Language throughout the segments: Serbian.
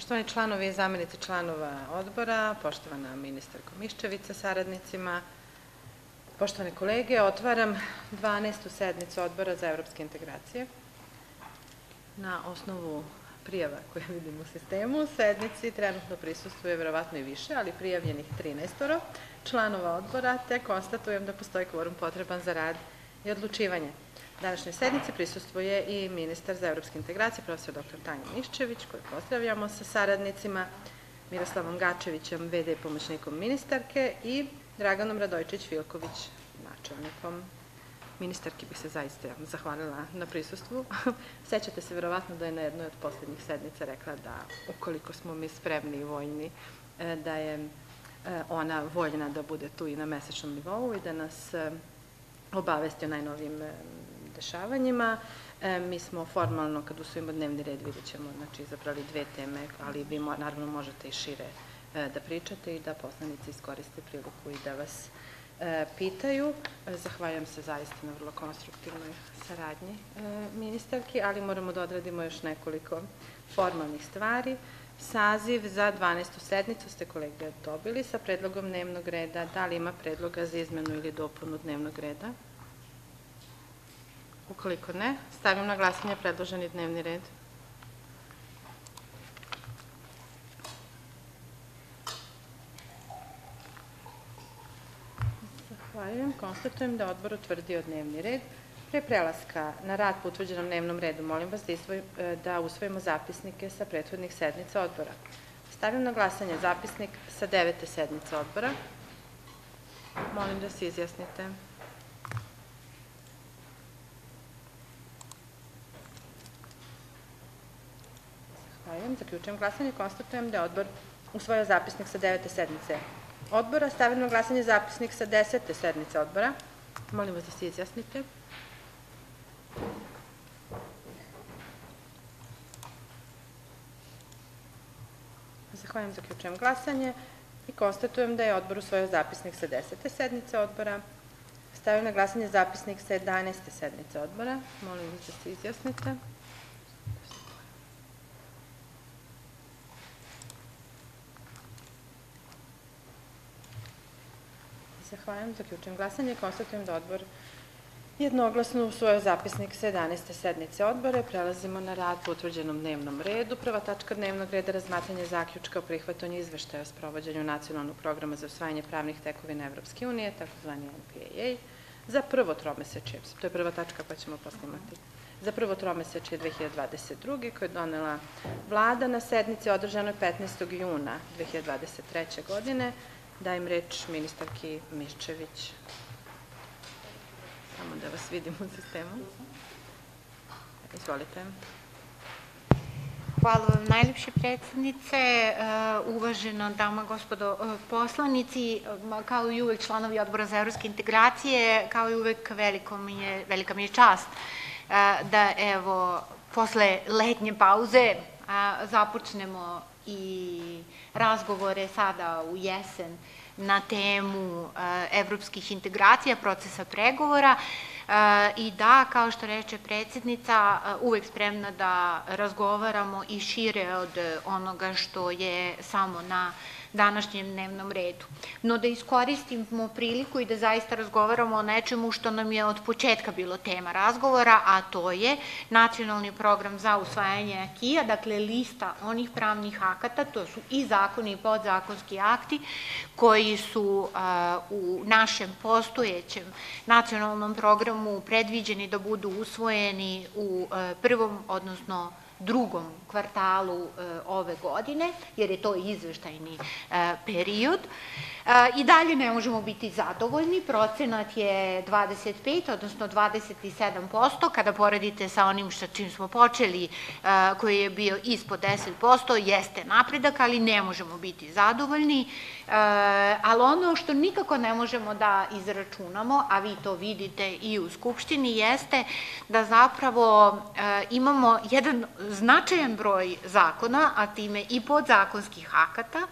Poštovani članovi i zamenici članova odbora, poštovana ministarko Miščević sa saradnicima, poštovane kolege, otvaram 12. sednicu odbora za evropske integracije. Na osnovu prijava koje vidim u sistemu, sednici trenutno prisustuje verovatno i više, ali prijavljenih 13 članova odbora, te konstatujem da postoji kvorum potreban za rad i odlučivanje. Današnjoj sednici prisustuje i ministar za evropske integracije, profesor dr. Tanja Miščević, koju pozdravljamo sa saradnicima, Miroslavom Gačevićem, VD pomoćnikom ministarke i Draganom Radojčić-Vilković, načelnikom. Ministarki bih se zaista zahvalila na prisustvu. Sećate se verovatno da je na jednoj od poslednjih sednica rekla da ukoliko smo mi spremni i voljni, e, da je e, ona voljna da bude tu i na mesečnom nivou i da nas e, obavesti o najnovijim dešavanjima. E, mi smo formalno, kad usvojimo dnevni red, vidjet ćemo, znači, izabrali dve teme, ali vi naravno možete i šire e, da pričate i da poslanici iskoriste priliku i da vas e, pitaju. Zahvaljujem se zaista na vrlo konstruktivnoj saradnji ministarki, ali moramo da odradimo još nekoliko formalnih stvari. Saziv za 12. sednicu ste kolege dobili sa predlogom dnevnog reda. Da li ima predloga za izmenu ili dopunu dnevnog reda? Ukoliko ne, stavim na glasanje predloženi dnevni red. Zahvaljujem. Konstatujem da odbor utvrdio dnevni red. Pre prelaska na rad po utvrđenom dnevnom redu, molim vas da, da usvojimo zapisnike sa prethodnih sednica odbora. Stavim na glasanje zapisnik sa devete sednice odbora. Molim da se izjasnite. Zahvaljujem. Zaključujem glasanje. Konstatujem da je odbor usvojio zapisnik sa devete sednice odbora. Stavim na glasanje zapisnik sa desete sednice odbora. Molim vas da se izjasnite. Zahvaljujem. Zaključujem glasanje i konstatujem da je odbor usvojio zapisnik sa desete sednice odbora. Stavim na glasanje zapisnik sa 11. sednice odbora. Molim vas da se izjasnite. Zahvaljujem. Zaključujem glasanje. Konstatujem da odbor jednoglasno usvojio zapisnik sa 11. sednice odbore. Prelazimo na rad po utvrđenom dnevnom redu. Prva tačka dnevnog reda razmatranje zaključka o prihvatanju izveštaja o sprovođenju nacionalnog programa za usvajanje pravnih tekovina Evropske unije, takozvani NPAA, za prvo tromesečje. To je prva tačka pa ćemo poslimati za prvo tromesečje 2022. koje je donela vlada na sednici održanoj 15. juna 2023. godine Dajem reč ministarki Miščević. Samo da vas vidim u sistemu. Izvolite. Hvala vam najljepše predsednice, uh, uvaženo dama, gospodo uh, poslanici, kao i uvek članovi odbora za evropske integracije, kao i uvek je, velika mi je čast uh, da evo posle letnje pauze započnemo i razgovore sada u jesen na temu evropskih integracija, procesa pregovora. I da, kao što reče predsednica, uvek spremna da razgovaramo i šire od onoga što je samo na današnjem dnevnom redu. No da iskoristimo priliku i da zaista razgovaramo o nečemu što nam je od početka bilo tema razgovora, a to je nacionalni program za usvajanje akija, dakle lista onih pravnih akata, to su i zakoni i podzakonski akti, koji su u našem postojećem nacionalnom programu predviđeni da budu usvojeni u prvom, odnosno drugom kvartalu e, ove godine, jer je to izveštajni e, period. I dalje ne možemo biti zadovoljni, procenat je 25, odnosno 27%, kada poredite sa onim što čim smo počeli, koji je bio ispod 10%, jeste napredak, ali ne možemo biti zadovoljni. Ali ono što nikako ne možemo da izračunamo, a vi to vidite i u Skupštini, jeste da zapravo imamo jedan značajan broj zakona, a time i podzakonskih akata,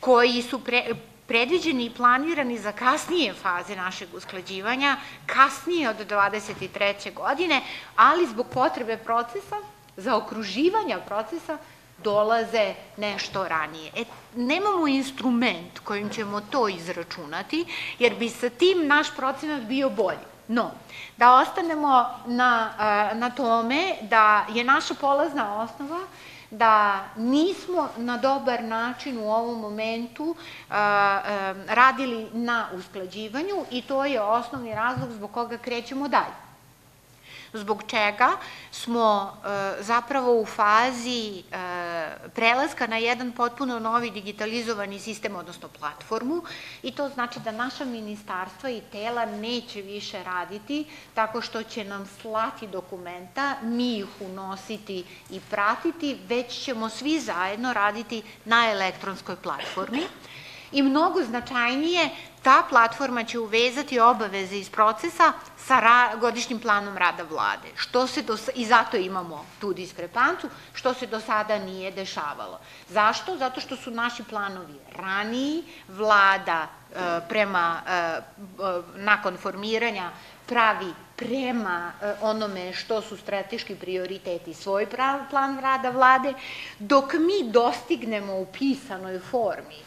koji su pre, predviđeni i planirani za kasnije faze našeg usklađivanja, kasnije od 23. godine, ali zbog potrebe procesa, za okruživanja procesa, dolaze nešto ranije. E, nemamo instrument kojim ćemo to izračunati, jer bi sa tim naš procenat bio bolji. No, da ostanemo na, na tome da je naša polazna osnova da nismo na dobar način u ovom momentu radili na usklađivanju i to je osnovni razlog zbog koga krećemo dalje zbog čega smo e, zapravo u fazi e, prelaska na jedan potpuno novi digitalizovani sistem, odnosno platformu, i to znači da naša ministarstva i tela neće više raditi tako što će nam slati dokumenta, mi ih unositi i pratiti, već ćemo svi zajedno raditi na elektronskoj platformi. I mnogo značajnije, ta platforma će uvezati obaveze iz procesa sa godišnjim planom rada vlade, što se do, i zato imamo tu diskrepancu, što se do sada nije dešavalo. Zašto? Zato što su naši planovi raniji, vlada e, prema, e nakon formiranja pravi prema e, onome što su strateški prioriteti svoj plan rada vlade, dok mi dostignemo u pisanoj formi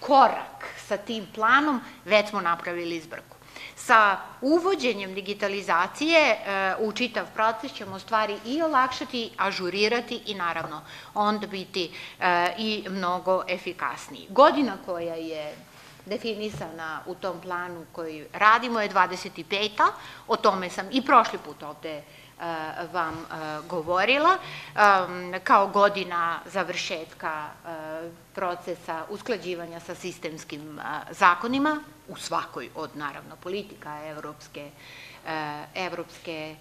korak sa tim planom, već smo napravili izbrku. Sa uvođenjem digitalizacije e, u čitav proces ćemo stvari i olakšati, ažurirati i naravno onda biti e, i mnogo efikasniji. Godina koja je definisana u tom planu koji radimo je 25. O tome sam i prošli put ovde Eh, vam eh, govorila, kao godina završetka eh, procesa usklađivanja sa sistemskim zakonima u svakoj od, naravno, politika Evropske, Evropske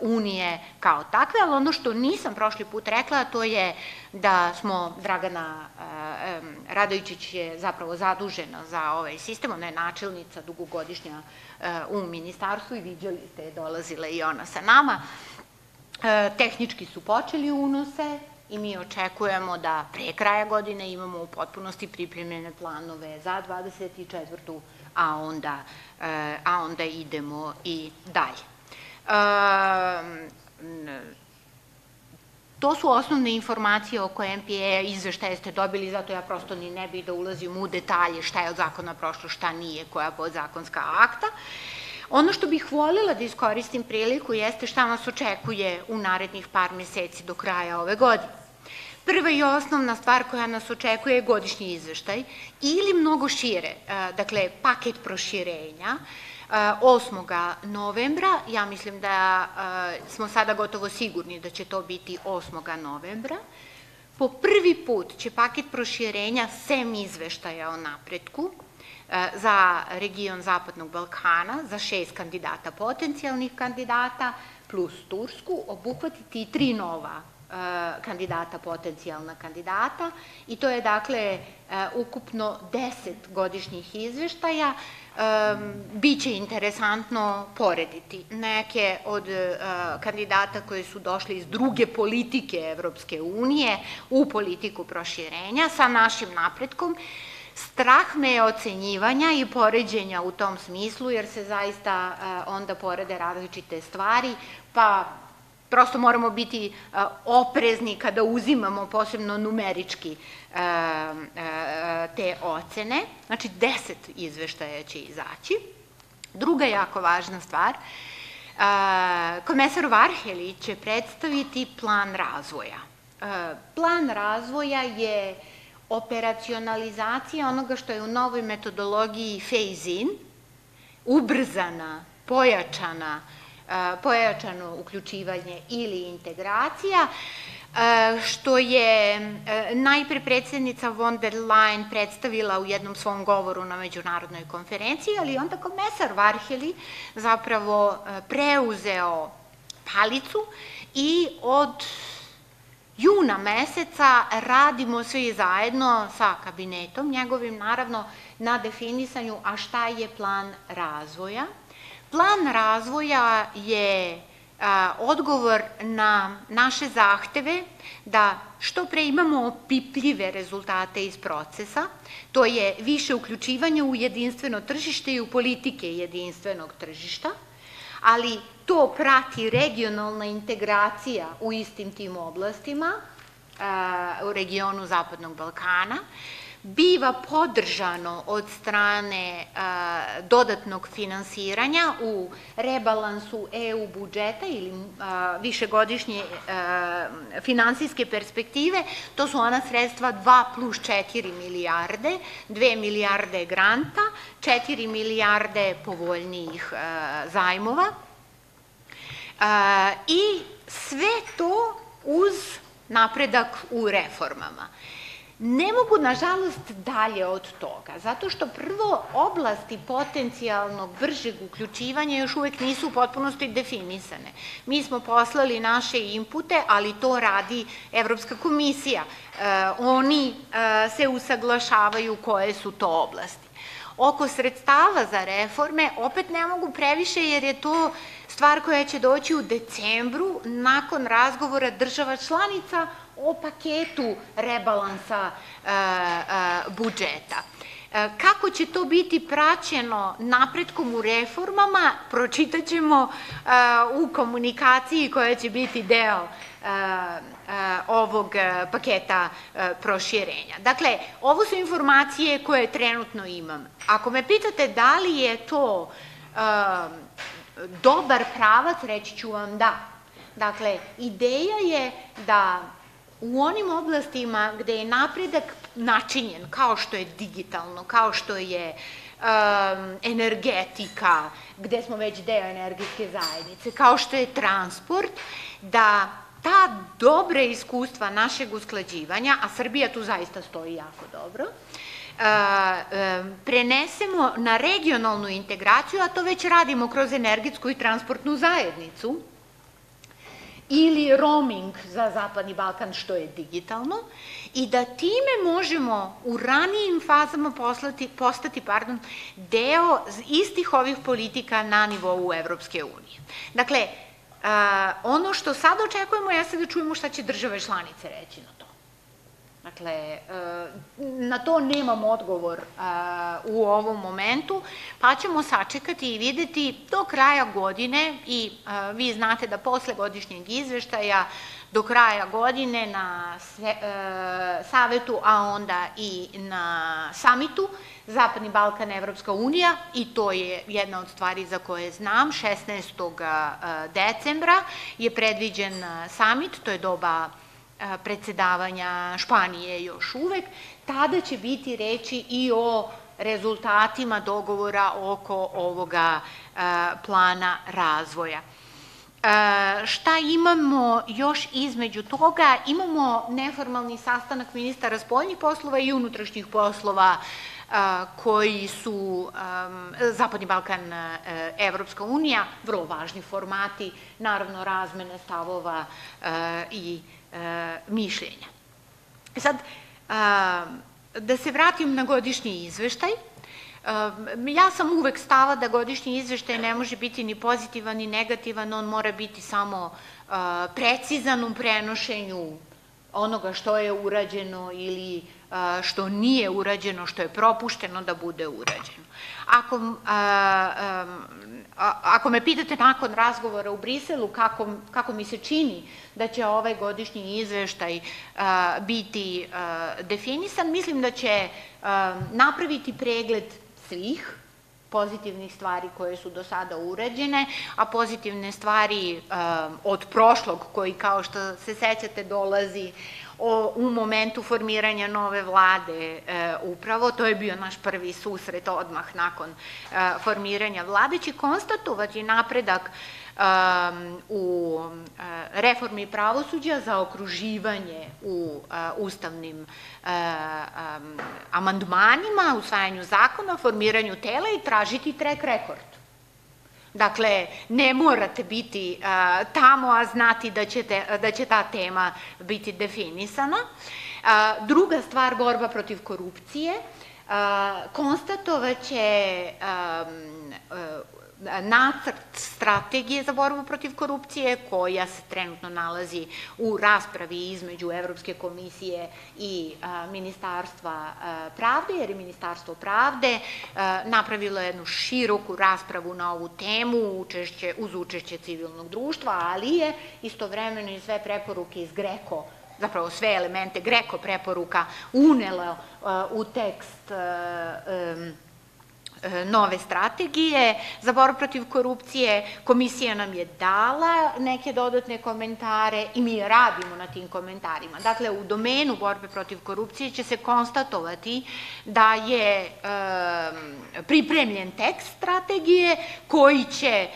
unije kao takve, ali ono što nisam prošli put rekla, to je da smo, Dragana Radovićić je zapravo zadužena za ovaj sistem, ona je načelnica dugogodišnja u ministarstvu i vidjeli ste, dolazila i ona sa nama. E, tehnički su počeli unose i mi očekujemo da pre kraja godine imamo u potpunosti pripremljene planove za 24. a onda, e, a onda idemo i dalje. To su osnovne informacije oko MPA, izveštaje ste dobili, zato ja prosto ni ne bih da ulazim u detalje šta je od zakona prošlo, šta nije, koja podzakonska akta. Ono što bih voljela da iskoristim priliku jeste šta nas očekuje u narednih par meseci do kraja ove godine. Prva i osnovna stvar koja nas očekuje je godišnji izveštaj ili mnogo šire, dakle paket proširenja, 8. novembra, ja mislim da smo sada gotovo sigurni da će to biti 8. novembra, po prvi put će paket proširenja sem izveštaja o napretku e, za region Zapadnog Balkana, za šest kandidata, potencijalnih kandidata, plus Tursku, obuhvatiti tri nova kandidata, potencijalna kandidata i to je dakle ukupno 10 godišnjih izveštaja biće interesantno porediti. Neke od uh, kandidata koji su došli iz druge politike Evropske unije u politiku proširenja sa našim napretkom, Strah me je ocenjivanja i poređenja u tom smislu, jer se zaista uh, onda porede različite stvari, pa prosto moramo biti uh, oprezni kada uzimamo posebno numerički te ocene, znači deset izveštaja će izaći. Druga jako važna stvar, komesar Varheli će predstaviti plan razvoja. Plan razvoja je operacionalizacija onoga što je u novoj metodologiji phase-in, ubrzana, pojačana, pojačano uključivanje ili integracija, što je e, najpre predsednica von der Leyen predstavila u jednom svom govoru na međunarodnoj konferenciji, ali onda komesar Varheli zapravo e, preuzeo palicu i od juna meseca radimo svi zajedno sa kabinetom njegovim, naravno, na definisanju a šta je plan razvoja. Plan razvoja je odgovor na naše zahteve da što pre imamo opipljive rezultate iz procesa, to je više uključivanje u jedinstveno tržište i u politike jedinstvenog tržišta, ali to prati regionalna integracija u istim tim oblastima u regionu Zapadnog Balkana, biva podržano od strane dodatnog finansiranja u rebalansu EU budžeta ili višegodišnje finansijske perspektive, to su ona sredstva 2 plus 4 milijarde, 2 milijarde granta, 4 milijarde povoljnijih zajmova i sve to uz napredak u reformama. Ne mogu, nažalost, dalje od toga, zato što prvo oblasti potencijalnog bržeg uključivanja još uvek nisu u potpunosti definisane. Mi smo poslali naše impute, ali to radi Evropska komisija. E, oni e, se usaglašavaju koje su to oblasti. Oko sredstava za reforme opet ne mogu previše jer je to stvar koja će doći u decembru nakon razgovora država članica o paketu rebalansa e, e, budžeta. E, kako će to biti praćeno napretkom u reformama, pročitat ćemo u komunikaciji koja će biti deo ovog paketa proširenja. Dakle, ovo su informacije koje trenutno imam. Ako me pitate da li je to dobar pravac, reći ću vam da. Dakle, ideja je da u onim oblastima gde je napredak načinjen, kao što je digitalno, kao što je um, energetika, gde smo već deo energetske zajednice, kao što je transport, da ta dobra iskustva našeg usklađivanja, a Srbija tu zaista stoji jako dobro, prenesemo na regionalnu integraciju, a to već radimo kroz energetsku i transportnu zajednicu, ili roaming za Zapadni Balkan, što je digitalno, i da time možemo u ranijim fazama poslati, postati pardon, deo istih ovih politika na nivou Evropske unije. Dakle, a, ono što sad očekujemo jeste da čujemo šta će države članice reći na. Dakle, e, na to nemam odgovor e, u ovom momentu, pa ćemo sačekati i videti do kraja godine i e, vi znate da posle godišnjeg izveštaja do kraja godine na savetu, a onda i na samitu Zapadni Balkan, Evropska unija i to je jedna od stvari za koje znam, 16. decembra je predviđen samit, to je doba predsedavanja Španije još uvek, tada će biti reči i o rezultatima dogovora oko ovoga plana razvoja. Šta imamo još između toga? Imamo neformalni sastanak ministara spoljnih poslova i unutrašnjih poslova koji su Zapadni Balkan, Evropska unija, vrlo važni formati, naravno razmene stavova i mišljenja. E sad, da se vratim na godišnji izveštaj, Ja sam uvek stava da godišnji izveštaj ne može biti ni pozitivan ni negativan, on mora biti samo precizan u prenošenju onoga što je urađeno ili što nije urađeno, što je propušteno da bude urađeno. Ako, ako me pitate nakon razgovora u Briselu kako, kako mi se čini da će ovaj godišnji izveštaj biti definisan, mislim da će napraviti pregled svih pozitivnih stvari koje su do sada urađene, a pozitivne stvari od prošlog, koji kao što se sećate dolazi o, u momentu formiranja nove vlade e, upravo, to je bio naš prvi susret odmah nakon e, formiranja vlade, će konstatovati napredak u uh, reformi pravosuđa za okruživanje u ustavnim amandmanima, usvajanju zakona, formiranju tela i tražiti trek rekord. Dakle, ne morate biti tamo, a znati da, ćete, da će ta tema biti definisana. Druga stvar, borba protiv korupcije. Konstatovaće nacrt strategije za borbu protiv korupcije koja se trenutno nalazi u raspravi između Evropske komisije i Ministarstva pravde, jer je Ministarstvo pravde napravilo jednu široku raspravu na ovu temu učešće, uz učešće civilnog društva, ali je istovremeno i sve preporuke iz Greko zapravo sve elemente Greko preporuka unelo u tekst nove strategije za borbu protiv korupcije. Komisija nam je dala neke dodatne komentare i mi radimo na tim komentarima. Dakle, u domenu borbe protiv korupcije će se konstatovati da je e, pripremljen tekst strategije koji, će, e,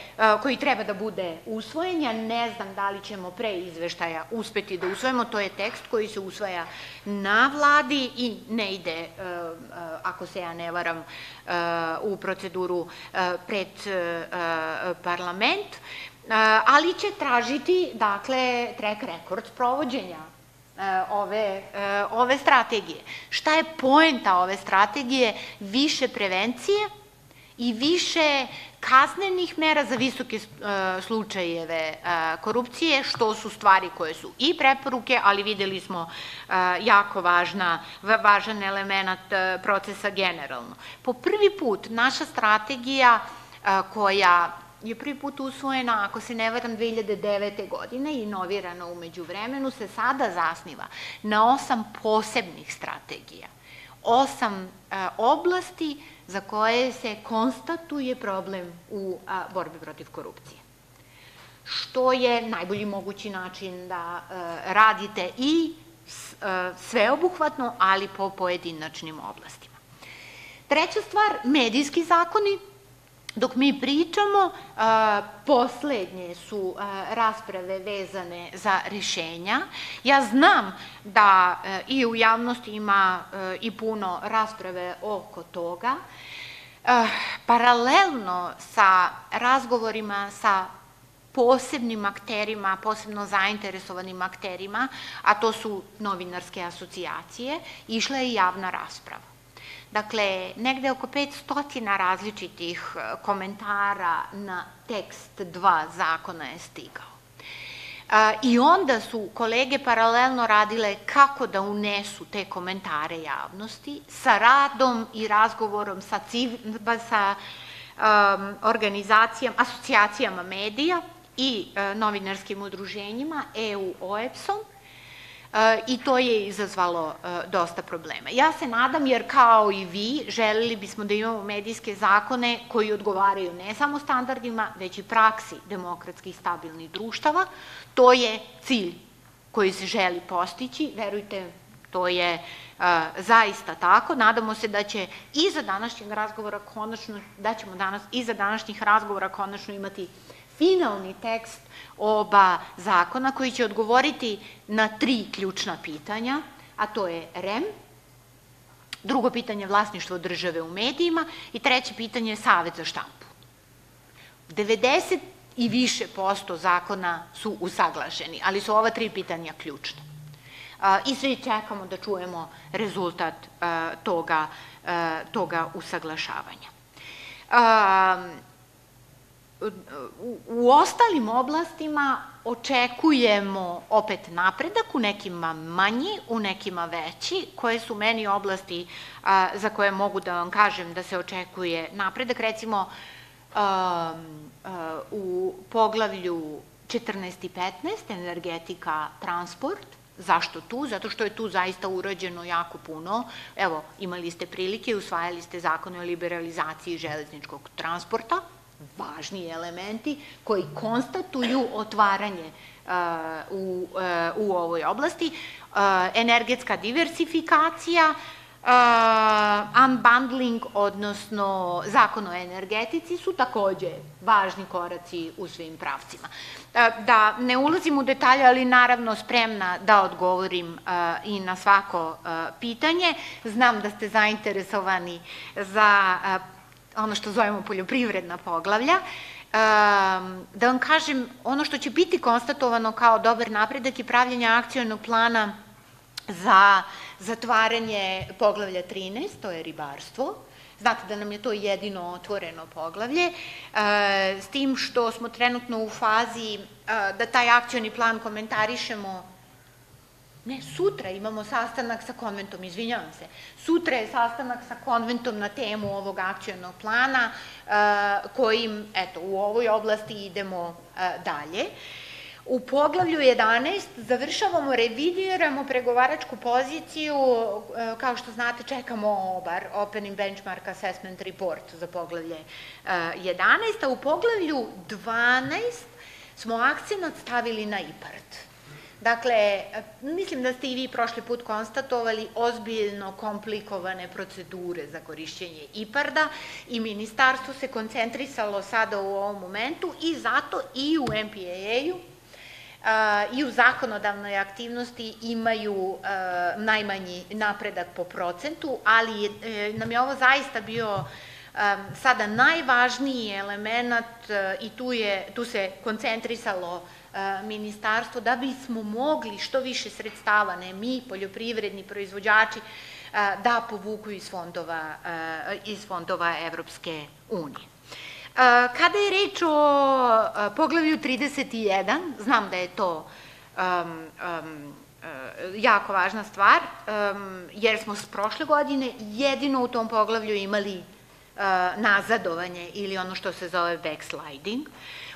koji treba da bude usvojen. Ja ne znam da li ćemo pre izveštaja uspeti da usvojimo. To je tekst koji se usvaja na vladi i ne ide, e, ako se ja ne varam, u proceduru e, pred e, parlament, e, ali će tražiti, dakle, track record provođenja ove, ove strategije. Šta je poenta ove strategije? Više prevencije i više kaznenih mera za visoke e, slučajeve e, korupcije, što su stvari koje su i preporuke, ali videli smo e, jako važna, važan element procesa generalno. Po prvi put naša strategija koja je prvi put usvojena, ako se ne varam, 2009. godine i novirana umeđu vremenu, se sada zasniva na osam posebnih strategija. Osam oblasti za koje se konstatuje problem u borbi protiv korupcije. Što je najbolji mogući način da e, radite i e, sveobuhvatno, ali po pojedinačnim oblastima. Treća stvar, medijski zakoni, Dok mi pričamo, poslednje su rasprave vezane za rešenja. Ja znam da e, i u javnosti ima e, i puno rasprave oko toga. E, paralelno sa razgovorima sa posebnim akterima, posebno zainteresovanim akterima, a to su novinarske asocijacije, išla je javna rasprava. Dakle, negde oko 500 različitih e, komentara na tekst dva zakona je stigao. E, I onda su kolege paralelno radile kako da unesu te komentare javnosti sa radom i razgovorom sa, civ, sa organizacijama, asocijacijama medija i uh, novinarskim udruženjima, EU OEPS-om, i to je izazvalo e, dosta problema. Ja se nadam, jer kao i vi, želeli bismo da imamo medijske zakone koji odgovaraju ne samo standardima, već i praksi demokratskih stabilnih društava. To je cilj koji se želi postići, verujte, to je uh, zaista tako. Nadamo se da će iza današnjeg razgovora konačno, da ćemo danas iza današnjih razgovora konačno imati finalni tekst oba zakona koji će odgovoriti na tri ključna pitanja, a to je REM, drugo pitanje vlasništvo države u medijima i treće pitanje je Savet za štampu. 90 i više posto zakona su usaglašeni, ali su ova tri pitanja ključna. I svi čekamo da čujemo rezultat toga, toga usaglašavanja u ostalim oblastima očekujemo opet napredak, u nekima manji, u nekima veći, koje su meni oblasti za koje mogu da vam kažem da se očekuje napredak. Recimo, a, a, u poglavlju 14 i 15, energetika, transport, Zašto tu? Zato što je tu zaista urađeno jako puno. Evo, imali ste prilike, usvajali ste zakon o liberalizaciji železničkog transporta, važni elementi koji konstatuju otvaranje uh, u, uh, u ovoj oblasti. Uh, energetska diversifikacija, unbundling, odnosno zakon o energetici su takođe važni koraci u svim pravcima. Da ne ulazim u detalje, ali naravno spremna da odgovorim i na svako pitanje. Znam da ste zainteresovani za ono što zovemo poljoprivredna poglavlja, da vam kažem, ono što će biti konstatovano kao dobar napredak je pravljenje akcijnog plana za zatvaranje poglavlja 13, to je ribarstvo. Znate da nam je to jedino otvoreno poglavlje, s tim što smo trenutno u fazi da taj akcijni plan komentarišemo Ne, sutra imamo sastanak sa konventom, izvinjavam se. Sutra je sastanak sa konventom na temu ovog akcijnog plana uh, kojim, eto, u ovoj oblasti idemo uh, dalje. U poglavlju 11 završavamo, revidiramo pregovaračku poziciju, e, kao što znate čekamo OBAR, Opening Benchmark Assessment Report za poglavlje 11, e, a u poglavlju 12 smo akcenat stavili na IPART. Dakle, mislim da ste i vi prošli put konstatovali ozbiljno komplikovane procedure za korišćenje IPARD-a i ministarstvo se koncentrisalo sada u ovom momentu i zato i u MPAA-u i u zakonodavnoj aktivnosti imaju najmanji napredak po procentu, ali e, nam je ovo zaista bio sada najvažniji element i tu, je, tu se koncentrisalo ministarstvo da bismo mogli što više sredstava, ne mi, poljoprivredni proizvođači, da povuku iz fondova, iz fondova Evropske unije. Kada je reč o poglavlju 31, znam da je to um, um, jako važna stvar, um, jer smo s prošle godine jedino u tom poglavlju imali uh, nazadovanje ili ono što se zove backsliding.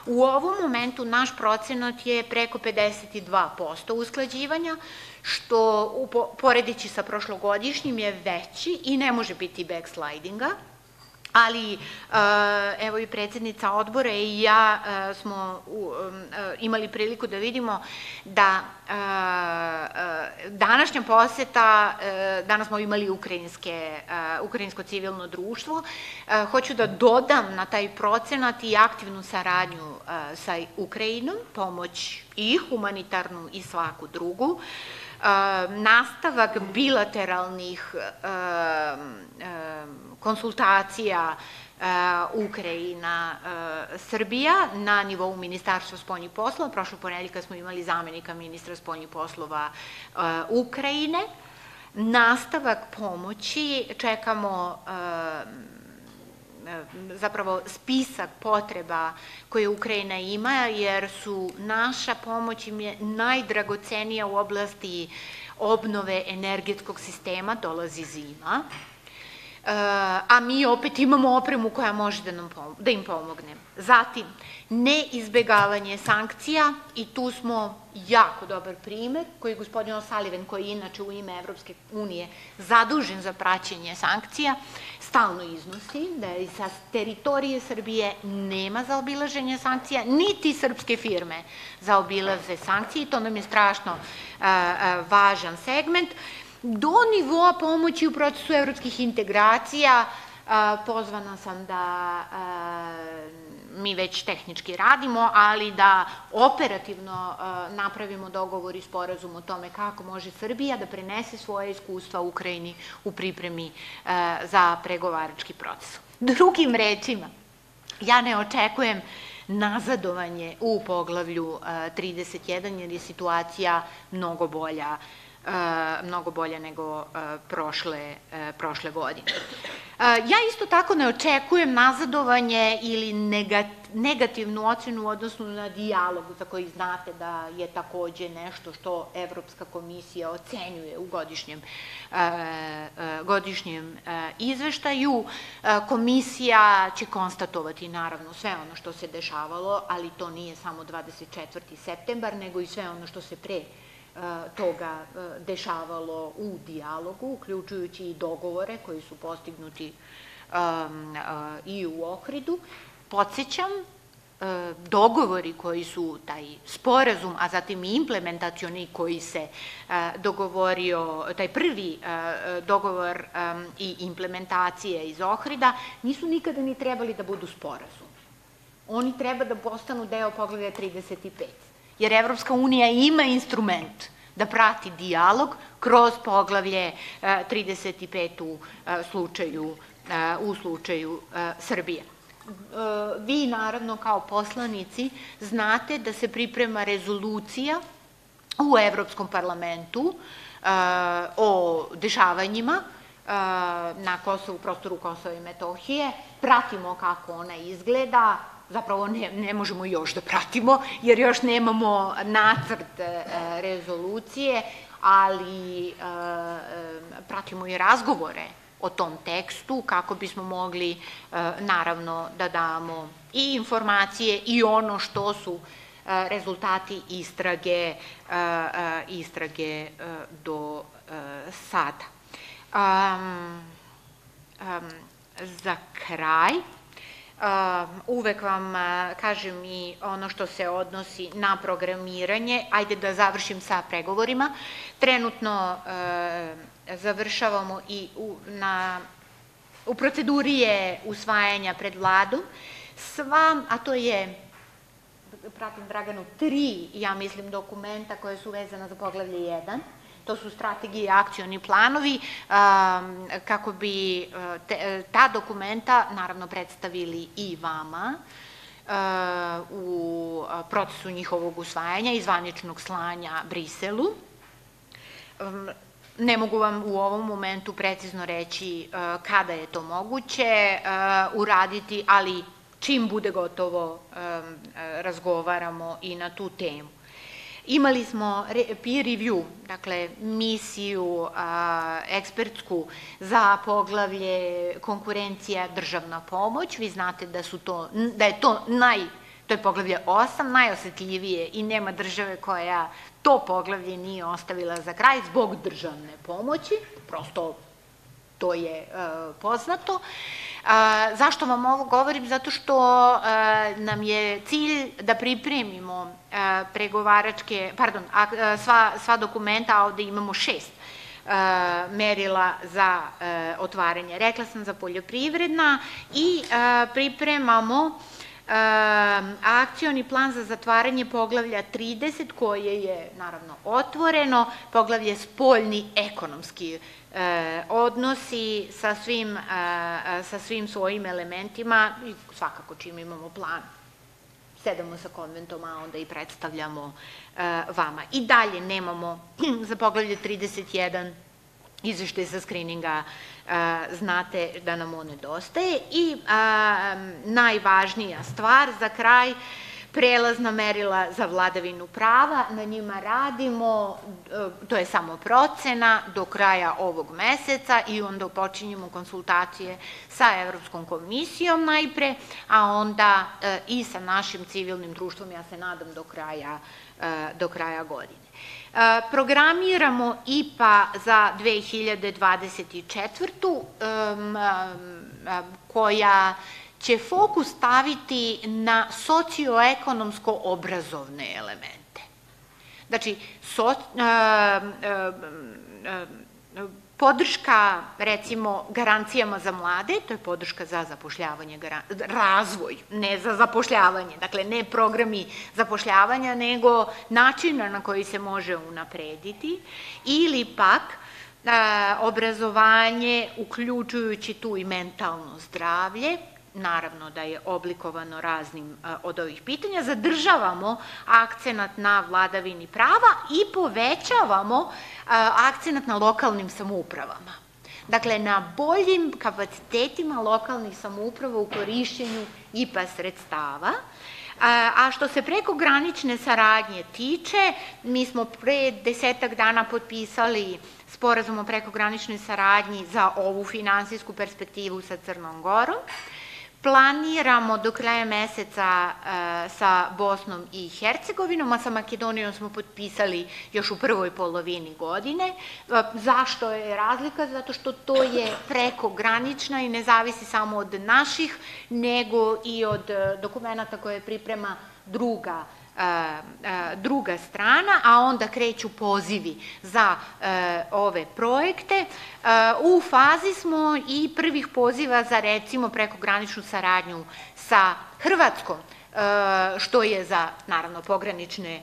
U ovom momentu naš procenat je preko 52% usklađivanja, što poredići sa prošlogodišnjim je veći i ne može biti backslidinga ali eh, evo i predsednica odbora i ja eh, smo eh, imali priliku da vidimo da današnja poseta, danas smo imali ukrajinske, ukrajinsko civilno društvo, hoću da dodam na taj procenat i aktivnu saradnju sa Ukrajinom, pomoć i humanitarnu i svaku drugu, nastavak bilateralnih konsultacija Ukrajina, Srbija na nivou Ministarstva spoljnih poslova. Prošlog ponedeljka smo imali zamenika ministra spoljnih poslova Ukrajine. Nastavak pomoći, čekamo zapravo spisak potreba koje Ukrajina ima, jer su naša pomoć im je najdragocenija u oblasti obnove energetskog sistema, dolazi zima, a mi opet imamo opremu koja može da, nam da im pomogne. Zatim, neizbegavanje sankcija i tu smo jako dobar primer koji je gospodin Osaliven, koji je inače u ime Evropske unije zadužen za praćenje sankcija, stalno iznosi da je sa teritorije Srbije nema za obilaženje sankcija, niti srpske firme za obilaze sankcije i to nam je strašno važan segment do nivoa pomoći u procesu evropskih integracija, pozvana sam da mi već tehnički radimo, ali da operativno napravimo dogovor i sporazum o tome kako može Srbija da prenese svoje iskustva Ukrajini u pripremi za pregovarački proces. Drugim rečima, ja ne očekujem nazadovanje u poglavlju 31, jer je situacija mnogo bolja mnogo bolje nego prošle, prošle godine. Ja isto tako ne očekujem nazadovanje ili negativnu ocenu u odnosu na dijalog za koji znate da je takođe nešto što Evropska komisija ocenjuje u godišnjem, godišnjem izveštaju. Komisija će konstatovati naravno sve ono što se dešavalo, ali to nije samo 24. septembar, nego i sve ono što se pre toga dešavalo u dijalogu, uključujući i dogovore koji su postignuti i u Ohridu. Podsećam, dogovori koji su taj sporazum, a zatim i implementacioni koji se dogovorio, taj prvi dogovor i implementacije iz Ohrida, nisu nikada ni trebali da budu sporazum. Oni treba da postanu deo poglavlja 35 jer Evropska unija ima instrument da prati dijalog kroz poglavlje 35 e, u e, slučaju, e, u slučaju Srbije. Vi, naravno, kao poslanici, znate da se priprema rezolucija u Evropskom parlamentu o dešavanjima na Kosovu, prostoru Kosova i Metohije. Pratimo kako ona izgleda, zapravo ne, ne možemo još da pratimo, jer još nemamo nacrt e, rezolucije, ali e, e, pratimo i razgovore o tom tekstu kako bismo mogli naravno da damo i informacije i ono što su rezultati istrage, istrage do sada. Um, um, za kraj, uvek vam kažem i ono što se odnosi na programiranje, ajde da završim sa pregovorima. Trenutno završavamo i u, na, u proceduri je usvajanja pred vladom, sva, a to je pratim Draganu, tri, ja mislim, dokumenta koje su vezana za poglavlje 1, to su strategije i akcioni planovi, kako bi te, ta dokumenta naravno predstavili i vama u procesu njihovog usvajanja i zvaničnog slanja Briselu. Ne mogu vam u ovom momentu precizno reći kada je to moguće uraditi, ali čim bude gotovo razgovaramo i na tu temu. Imali smo peer review, dakle misiju ekspertsku za poglavlje konkurencija državna pomoć. Vi znate da su to da je to naj to je poglavlje 8, najosetljivije i nema države koja to poglavlje nije ostavila za kraj zbog državne pomoći, prosto to je uh, poznato. A, zašto vam ovo govorim? Zato što a, nam je cilj da pripremimo pregovaračke, pardon, sva, sva dokumenta, a ovde imamo šest merila za otvaranje. Rekla sam za poljoprivredna i pripremamo akcioni plan za zatvaranje poglavlja 30 koje je naravno otvoreno, poglavlje spoljni ekonomski e, odnosi sa svim, e, sa svim svojim elementima i svakako čim imamo plan sedamo sa konventom, a onda i predstavljamo e, vama. I dalje nemamo za poglavlje 31 izveštaj sa skrininga znate da nam on nedostaje i najvažnija stvar za kraj prelazna merila za vladavinu prava, na njima radimo, e, to je samo procena, do kraja ovog meseca i onda počinjemo konsultacije sa Evropskom komisijom najpre, a onda e, i sa našim civilnim društvom, ja se nadam do kraja, e, do kraja godine. Programiramo IPA za 2024. koja će fokus staviti na socioekonomsko-obrazovne elemente. Znači, so, uh, uh, uh, podrška, recimo, garancijama za mlade, to je podrška za zapošljavanje, razvoj, ne za zapošljavanje, dakle, ne programi zapošljavanja, nego načina na koji se može unaprediti, ili pak obrazovanje, uključujući tu i mentalno zdravlje, naravno da je oblikovano raznim od ovih pitanja, zadržavamo akcenat na vladavini prava i povećavamo akcenat na lokalnim samoupravama. Dakle, na boljim kapacitetima lokalnih samouprava u korišćenju IPA sredstava, A što se preko granične saradnje tiče, mi smo pre desetak dana potpisali sporazum o prekograničnoj saradnji za ovu finansijsku perspektivu sa Crnom Gorom. Planiramo do kraja meseca e, sa Bosnom i Hercegovinom, a sa Makedonijom smo potpisali još u prvoj polovini godine. E, zašto je razlika? Zato što to je prekogranična i ne zavisi samo od naših, nego i od e, dokumenta koje priprema druga druga strana, a onda kreću pozivi za ove projekte. U fazi smo i prvih poziva za recimo prekograničnu saradnju sa Hrvatskom, što je za naravno pogranične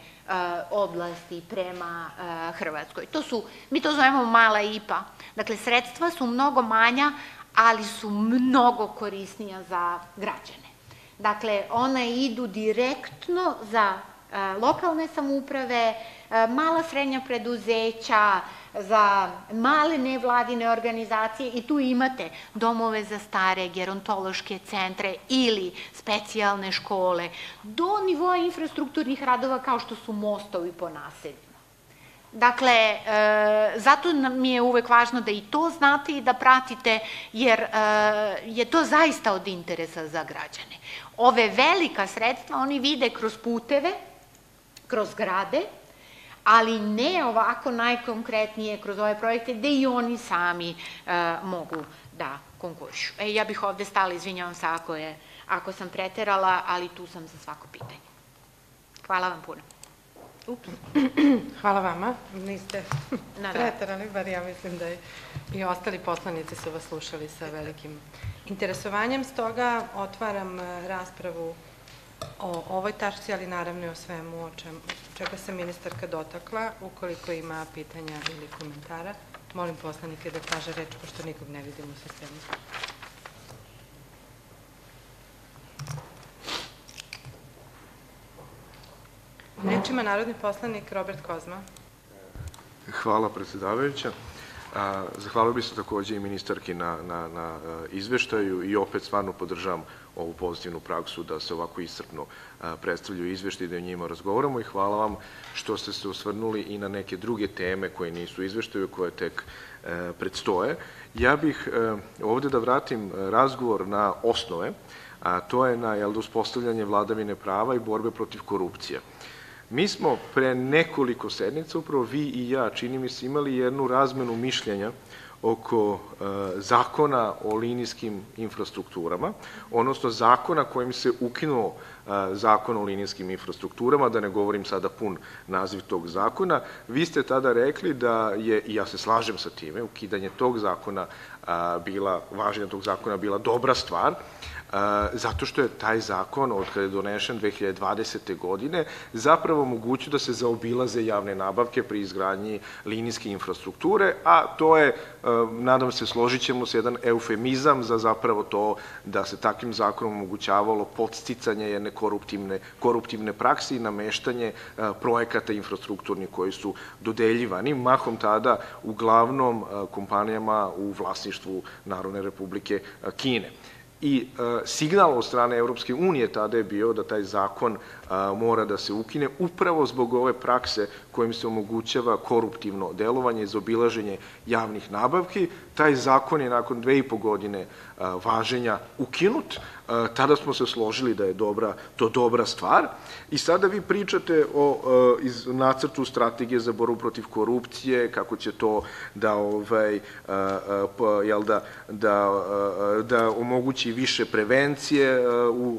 oblasti prema Hrvatskoj. To su, mi to zovemo mala IPA. Dakle, sredstva su mnogo manja, ali su mnogo korisnija za građane. Dakle, one idu direktno za e, lokalne samouprave, e, mala srednja preduzeća, za male nevladine organizacije i tu imate domove za stare, gerontološke centre ili specijalne škole, do nivoa infrastrukturnih radova kao što su mostovi po naseljima. Dakle, e, zato mi je uvek važno da i to znate i da pratite, jer je to zaista od interesa za građane. Ove velika sredstva oni vide kroz puteve, kroz grade, ali ne ovako najkonkretnije kroz ove projekte gde i oni sami mogu da konkurišu. E, ja bih ovde stala, izvinjavam se ako, je, ako sam preterala, ali tu sam za svako pitanje. Hvala vam puno. Ups. Hvala vama. Niste da. preterali, bar ja mislim da i ostali poslanici su vas slušali sa velikim interesovanjem. Stoga otvaram e, raspravu o ovoj tačci, ali naravno i o svemu o čega se ministarka dotakla. Ukoliko ima pitanja ili komentara, molim poslanike da kaže reč, pošto nikog ne vidimo u sistemu. Reč ima narodni poslanik Robert Kozma. Hvala predsedavajuća. Zahvalio bih se takođe i ministarki na, na, na izveštaju i opet stvarno podržavam ovu pozitivnu praksu da se ovako iscrpno predstavljaju izveštaj i da o njima razgovaramo i hvala vam što ste se osvrnuli i na neke druge teme koje nisu izveštaju, koje tek e, predstoje. Ja bih e, ovde da vratim razgovor na osnove, a to je na jel, uspostavljanje vladavine prava i borbe protiv korupcije. Mi smo pre nekoliko sednica, upravo vi i ja, čini mi se, imali jednu razmenu mišljenja oko e, zakona o linijskim infrastrukturama, odnosno zakona kojim se ukinuo e, zakon o linijskim infrastrukturama, da ne govorim sada pun naziv tog zakona. Vi ste tada rekli da je, i ja se slažem sa time, ukidanje tog zakona bila, važenje tog zakona bila dobra stvar, zato što je taj zakon, od kada je donešen 2020. godine, zapravo mogućio da se zaobilaze javne nabavke pri izgradnji linijske infrastrukture, a to je, nadam se, složit ćemo se, jedan eufemizam za zapravo to da se takvim zakonom omogućavalo podsticanje jedne koruptivne, koruptivne praksi i nameštanje projekata infrastrukturnih koji su dodeljivani, mahom tada uglavnom kompanijama u vlasništvu Narodne republike Kine i e, signal od strane Evropske unije tada je bio da taj zakon mora da se ukine upravo zbog ove prakse kojim se omogućava koruptivno delovanje, izobilaženje javnih nabavki. Taj zakon je nakon dve i po godine važenja ukinut. Tada smo se složili da je dobra, to dobra stvar. I sada vi pričate o iz nacrtu strategije za boru protiv korupcije, kako će to da, ovaj, jel da, da, da omogući više prevencije,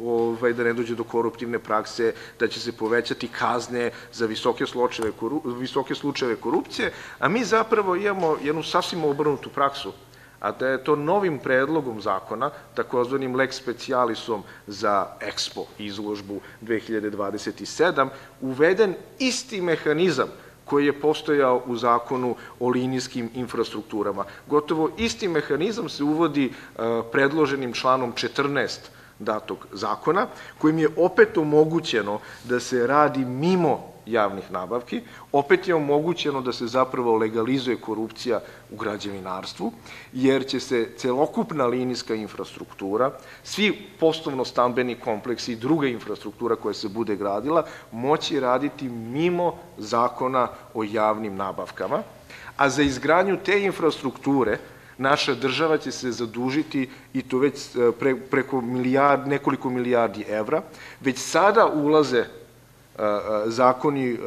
ovaj, da ne dođe do koruptivne prakse, da će se povećati kazne za visoke slučajeve, visoke slučajeve korupcije, a mi zapravo imamo jednu sasvim obrnutu praksu, a da je to novim predlogom zakona, takozvanim lex specialisom za Expo izložbu 2027, uveden isti mehanizam koji je postojao u zakonu o linijskim infrastrukturama. Gotovo isti mehanizam se uvodi e, predloženim članom 14 datog zakona, kojim je opet omogućeno da se radi mimo javnih nabavki, opet je omogućeno da se zapravo legalizuje korupcija u građevinarstvu, jer će se celokupna linijska infrastruktura, svi poslovno-stambeni kompleksi i druga infrastruktura koja se bude gradila, moći raditi mimo zakona o javnim nabavkama, a za izgradnju te infrastrukture naša država će se zadužiti i to već e, pre, preko milijard, nekoliko milijardi evra. Već sada ulaze e, e, zakoni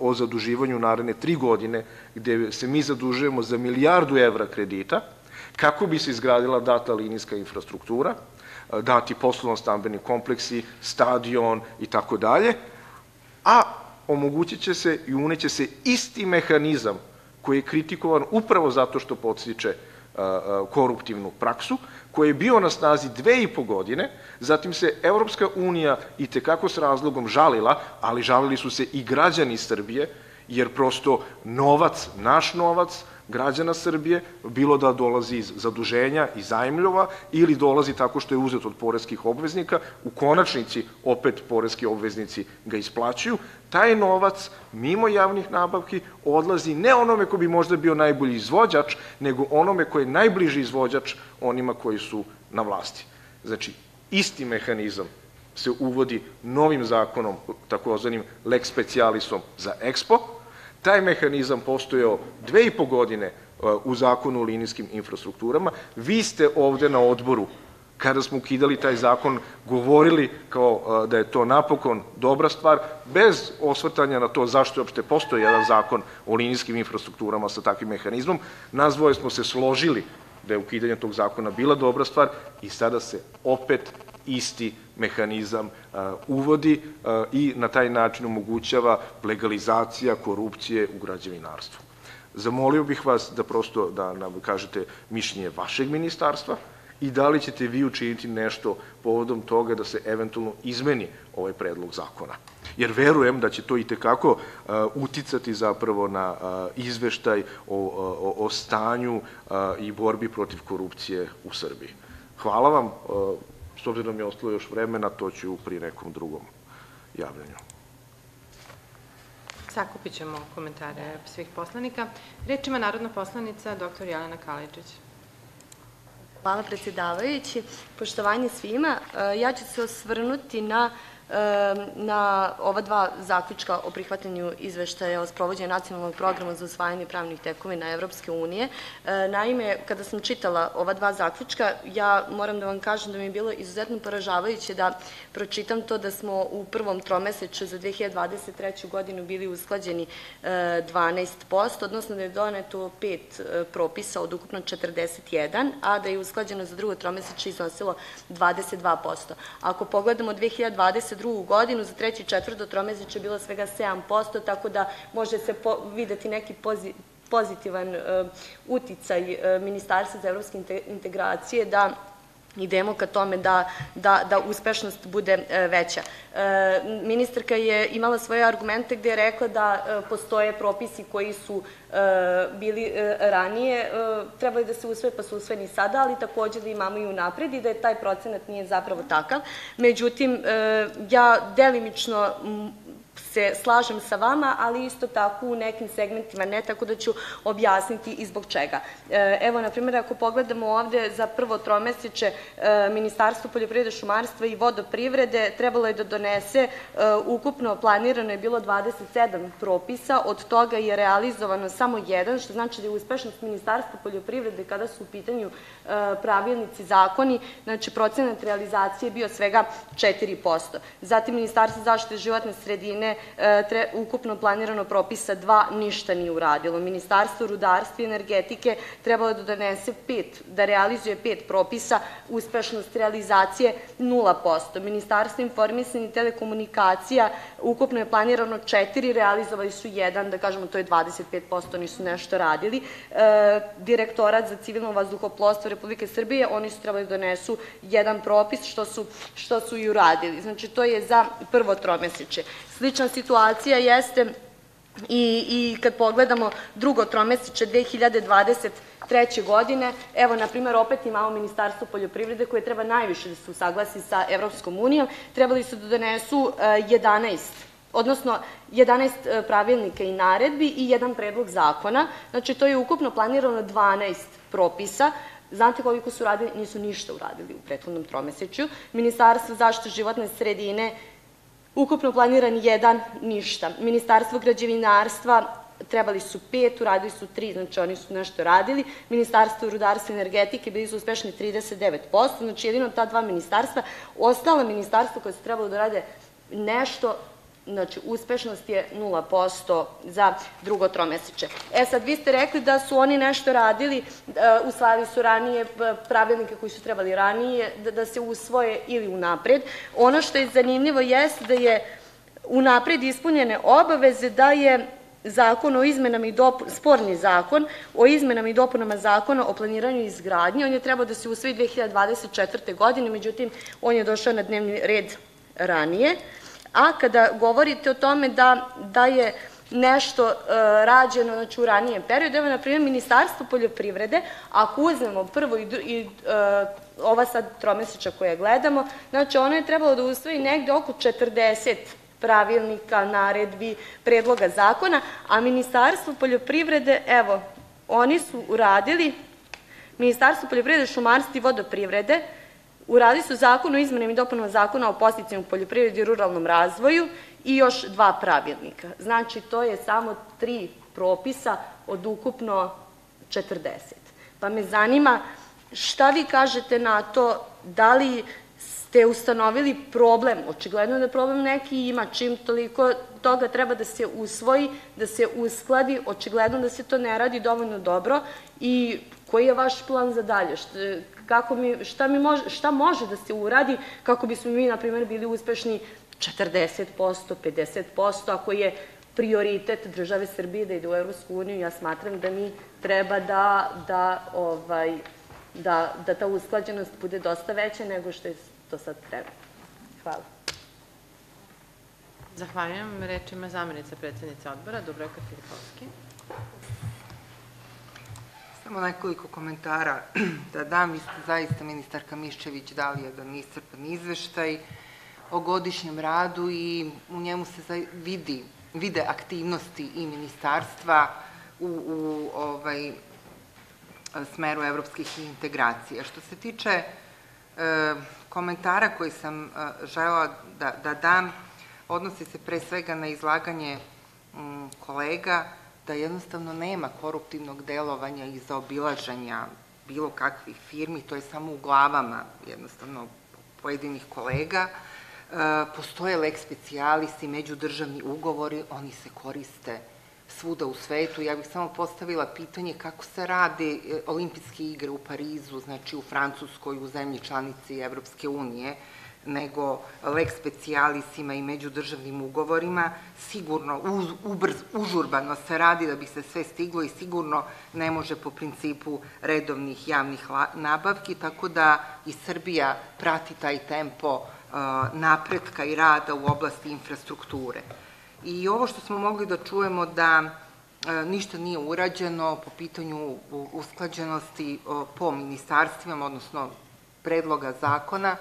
o zaduživanju naredne tri godine, gde se mi zadužujemo za milijardu evra kredita, kako bi se izgradila data linijska infrastruktura, dati poslovno-stambeni kompleksi, stadion i tako dalje, a omogućit će se i uneće se isti mehanizam koji je kritikovan upravo zato što podstiče koruptivnu praksu, koji je bio na snazi dve i po godine, zatim se Evropska unija i tekako s razlogom žalila, ali žalili su se i građani Srbije, jer prosto novac, naš novac, građana Srbije, bilo da dolazi iz zaduženja i zajmljova ili dolazi tako što je uzet od poreskih obveznika, u konačnici opet poreski obveznici ga isplaćuju, taj novac mimo javnih nabavki odlazi ne onome ko bi možda bio najbolji izvođač, nego onome ko je najbliži izvođač onima koji su na vlasti. Znači, isti mehanizam se uvodi novim zakonom, takozvanim lex specialisom za EXPO, Taj mehanizam postojao dve i po godine uh, u zakonu o linijskim infrastrukturama. Vi ste ovde na odboru kada smo ukidali taj zakon, govorili kao da je to napokon dobra stvar, bez osvrtanja na to zašto je opšte postoji jedan zakon o linijskim infrastrukturama sa takvim mehanizmom. Nas dvoje smo se složili da je ukidanje tog zakona bila dobra stvar i sada se opet isti mehanizam uvodi i na taj način omogućava legalizacija korupcije u građevinarstvu. Zamolio bih vas da prosto da nam kažete mišljenje vašeg ministarstva i da li ćete vi učiniti nešto povodom toga da se eventualno izmeni ovaj predlog zakona. Jer verujem da će to i tekako uticati zapravo na izveštaj o stanju i borbi protiv korupcije u Srbiji. Hvala vam, s obzirom je ostalo još vremena, to ću pri nekom drugom javljanju. Sakupit ćemo komentare svih poslanika. Reč ima narodna poslanica dr. Jelena Kaličić. Hvala predsjedavajući. Poštovanje svima. Ja ću se osvrnuti na na ova dva zaključka o prihvatanju izveštaja o sprovođenju nacionalnog programa za usvajanje pravnih tekovina Evropske unije. Naime, kada sam čitala ova dva zaključka, ja moram da vam kažem da mi je bilo izuzetno poražavajuće da pročitam to da smo u prvom tromeseču za 2023. godinu bili usklađeni 12%, odnosno da je doneto pet propisa od ukupno 41, a da je usklađeno za drugo tromeseče iznosilo 22%. Ako pogledamo 2022 2022. godinu, za treći i četvrto tromeseče bilo svega 7%, tako da može se videti neki pozitivan e, uticaj e, Ministarstva za evropske integracije da idemo ka tome da, da, da uspešnost bude e, veća. E, ministarka je imala svoje argumente gde je rekla da e, postoje propisi koji su bili ranije, trebali da se usvoje pa su usvojeni sada, ali takođe da imamo i unapred i da je taj procenat nije zapravo takav. Međutim, ja delimično se slažem sa vama, ali isto tako u nekim segmentima ne, tako da ću objasniti i zbog čega. E, evo, na primjer, ako pogledamo ovde za prvo tromeseče e, Ministarstvo poljoprivrede, šumarstva i vodoprivrede trebalo je da donese e, ukupno planirano je bilo 27 propisa, od toga je realizovano samo jedan, što znači da je uspešnost Ministarstva poljoprivrede kada su u pitanju pravilnici zakoni, znači procenat realizacije je bio svega 4%. Zatim Ministarstvo zaštite životne sredine E, ukupno planirano propisa dva ništa nije uradilo. Ministarstvo rudarstva i energetike trebalo da donese pet, da realizuje pet propisa, uspešnost realizacije 0%. Ministarstvo informisanja i telekomunikacija ukupno je planirano četiri, realizovali su jedan, da kažemo to je 25%, nisu nešto radili. E, direktorat za civilno vazduhoplostvo Republike Srbije, oni su trebali da donesu jedan propis, što su, što su i uradili. Znači, to je za prvo tromeseče. Slična situacija jeste i, i kad pogledamo drugo tromesiče 2023. godine, evo, na primjer, opet imamo Ministarstvo poljoprivrede koje treba najviše da se usaglasi sa Evropskom unijom, trebali su da donesu 11 e, odnosno 11 e, pravilnika i naredbi i jedan predlog zakona. Znači, to je ukupno planirano 12 propisa. Znate koliko su radili? Nisu ništa uradili u prethodnom tromesečju. Ministarstvo zaštite životne sredine Ukupno planiran jedan, ništa. Ministarstvo građevinarstva trebali su pet, uradili su tri, znači oni su nešto radili. Ministarstvo rudarstva i energetike bili su uspešni 39%, znači jedino ta dva ministarstva. Ostala ministarstva koje su trebalo da rade nešto, Znači, uspešnost je 0% za drugo tromeseče. E sad, vi ste rekli da su oni nešto radili, e, usvajali su ranije pravilnike koji su trebali ranije, da, da se usvoje ili unapred. Ono što je zanimljivo jeste da je unapred ispunjene obaveze da je zakon o izmenama i dopun, sporni zakon o izmenama i dopunama zakona o planiranju i izgradnji, on je trebao da se usvoji 2024. godine, međutim, on je došao na dnevni red ranije. A kada govorite o tome da, da je nešto uh, rađeno znači, u ranijem periodu, evo, na primjer, Ministarstvo poljoprivrede, ako uzmemo prvo i, uh, ova sad tromeseča koja gledamo, znači ono je trebalo da usvoji negde oko 40 pravilnika, naredbi, predloga zakona, a Ministarstvo poljoprivrede, evo, oni su uradili, Ministarstvo poljoprivrede, šumarstva i vodoprivrede, Uradili su zakon o izmenama i dopunama zakona o posticanju poljoprivredi i ruralnom razvoju i još dva pravilnika. Znači, to je samo tri propisa od ukupno 40. Pa me zanima šta vi kažete na to, da li ste ustanovili problem, očigledno da problem neki ima, čim toliko toga treba da se usvoji, da se uskladi, očigledno da se to ne radi dovoljno dobro i koji je vaš plan za dalje? Mi, šta, mi može, šta može da se uradi kako bismo mi, na primjer, bili uspešni 40%, 50%, ako je prioritet države Srbije da ide u Evropsku uniju, ja smatram da mi treba da, da, ovaj, da, da ta usklađenost bude dosta veća nego što je to sad treba. Hvala. Zahvaljujem. Reč ima zamenica predsednica odbora, Dubravka Filipovski. Samo nekoliko komentara da dam. Vi ste zaista, ministarka Miščević, dali jedan iscrpan izveštaj o godišnjem radu i u njemu se vidi, vide aktivnosti i ministarstva u, u ovaj, smeru evropskih integracija. Što se tiče e, komentara koji sam e, žela da, da dam, odnosi se pre svega na izlaganje m, kolega, da jednostavno nema koruptivnog delovanja i zaobilaženja bilo kakvih firmi, to je samo u glavama jednostavno pojedinih kolega. E, postoje lek specijalisi, međudržavni ugovori, oni se koriste svuda u svetu. Ja bih samo postavila pitanje kako se rade e, olimpijske igre u Parizu, znači u Francuskoj, u zemlji članici Evropske unije, nego lek specijalisima i međudržavnim ugovorima, sigurno ubrz, užurbano se radi da bi se sve stiglo i sigurno ne može po principu redovnih javnih nabavki, tako da i Srbija prati taj tempo uh, napretka i rada u oblasti infrastrukture. I ovo što smo mogli da čujemo da uh, ništa nije urađeno po pitanju usklađenosti uh, po ministarstvima, odnosno predloga zakona,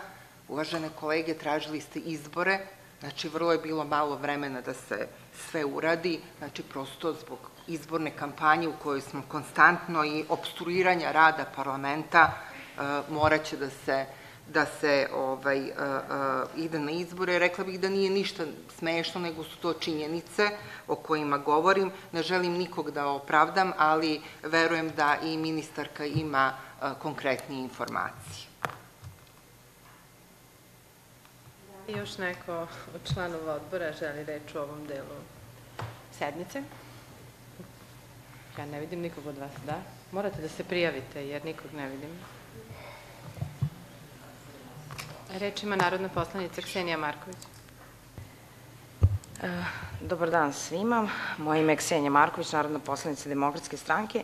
Uvažene kolege, tražili ste izbore, znači vrlo je bilo malo vremena da se sve uradi, znači prosto zbog izborne kampanje u kojoj smo konstantno i obstruiranja rada parlamenta uh, moraće da se da se ovaj, uh, uh, ide na izbore. Rekla bih da nije ništa smešno, nego su to činjenice o kojima govorim. Ne želim nikog da opravdam, ali verujem da i ministarka ima konkretnije informacije. I još neko od članova odbora želi reč u ovom delu sednice? Ja ne vidim nikog od vas, da? Morate da se prijavite, jer nikog ne vidim. Reč ima narodna poslanica Ksenija Marković. E, dobar dan svima. Moje ime je Ksenija Marković, narodna poslanica Demokratske stranke.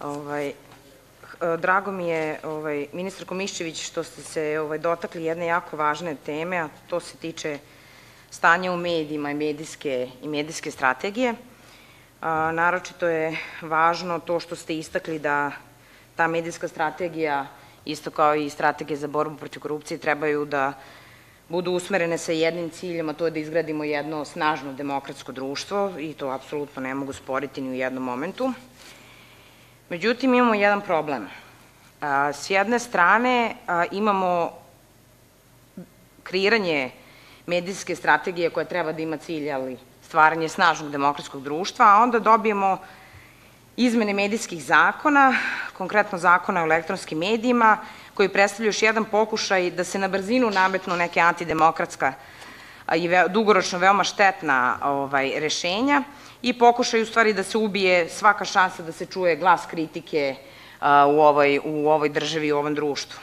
Ovaj, drago mi je, ovaj, ministar Komišćević, što ste se ovaj, dotakli jedne jako važne teme, a to se tiče stanja u medijima i medijske, i medijske strategije. A, naročito je važno to što ste istakli da ta medijska strategija, isto kao i strategije za borbu protiv korupcije, trebaju da budu usmerene sa jednim ciljem, a to je da izgradimo jedno snažno demokratsko društvo i to apsolutno ne mogu sporiti ni u jednom momentu. Međutim, imamo jedan problem. S jedne strane imamo kreiranje medijske strategije koja treba da ima cilj, ali stvaranje snažnog demokratskog društva, a onda dobijemo izmene medijskih zakona, konkretno zakona o elektronskim medijima, koji predstavljaju još jedan pokušaj da se na brzinu nametnu neke antidemokratska i dugoročno veoma štetna ovaj, rešenja, i pokušaj u stvari da se ubije svaka šansa da se čuje glas kritike u ovoj, u ovoj državi i u ovom društvu.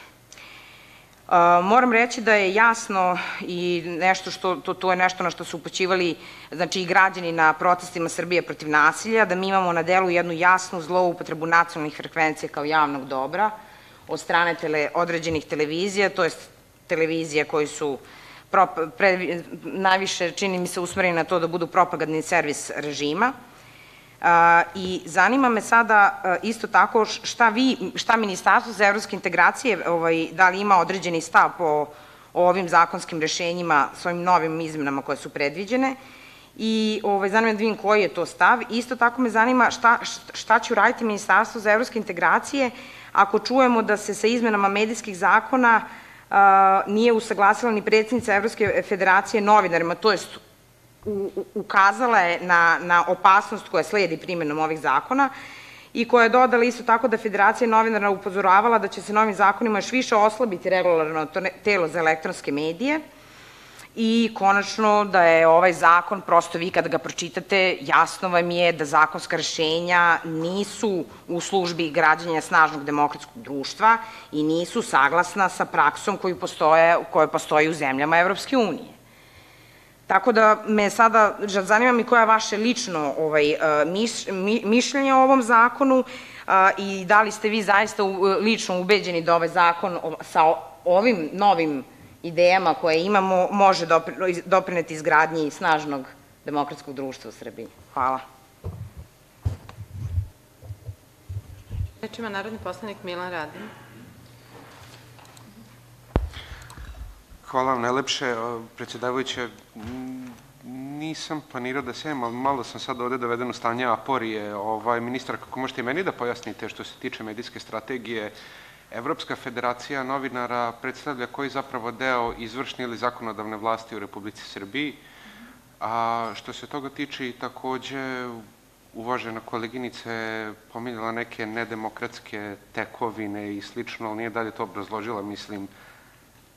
Moram reći da je jasno i nešto što, to, to je nešto na što su upoćivali znači, i građani na protestima Srbije protiv nasilja, da mi imamo na delu jednu jasnu zloupotrebu nacionalnih frekvencija kao javnog dobra od strane tele, određenih televizija, to je televizija koji su pre, najviše, čini mi se, usmereni na to da budu propagandni servis režima. I zanima me sada isto tako šta vi, šta Ministarstvo za evropske integracije, ovaj, da li ima određeni stav po ovim zakonskim rešenjima s ovim novim izmenama koje su predviđene i ovaj, zanima da vidim koji je to stav. Isto tako me zanima šta, šta će uraditi Ministarstvo za evropske integracije ako čujemo da se sa izmenama medijskih zakona nije usaglasila ni predsjednica Evropske federacije novinarima, to jest ukazala je na, na opasnost koja sledi primjenom ovih zakona i koja je dodala isto tako da Federacija novinara upozoravala da će se novim zakonima još više oslabiti regularno telo za elektronske medije i konačno da je ovaj zakon, prosto vi kada ga pročitate, jasno vam je da zakonska rešenja nisu u službi građanja snažnog demokratskog društva i nisu saglasna sa praksom koju postoje, koja postoji u zemljama Evropske unije. Tako da me sada, zanima mi koja je vaše lično ovaj, mišljenje o ovom zakonu i da li ste vi zaista lično ubeđeni da ovaj zakon sa ovim novim idejama koje imamo može doprineti izgradnji snažnog demokratskog društva u Srbiji. Hvala. Reč ima narodni poslanik Milan Radin. Hvala vam najlepše, predsjedavajuća. Nisam planirao da se ali malo sam sad ovde doveden u stanje aporije. Ovaj, ministar, kako možete i meni da pojasnite što se tiče medijske strategije, Evropska federacija novinara predstavlja koji zapravo deo izvršne ili zakonodavne vlasti u Republici Srbiji, a što se toga tiče i takođe uvažena koleginica je pominjala neke nedemokratske tekovine i slično, ali nije dalje to obrazložila, mislim,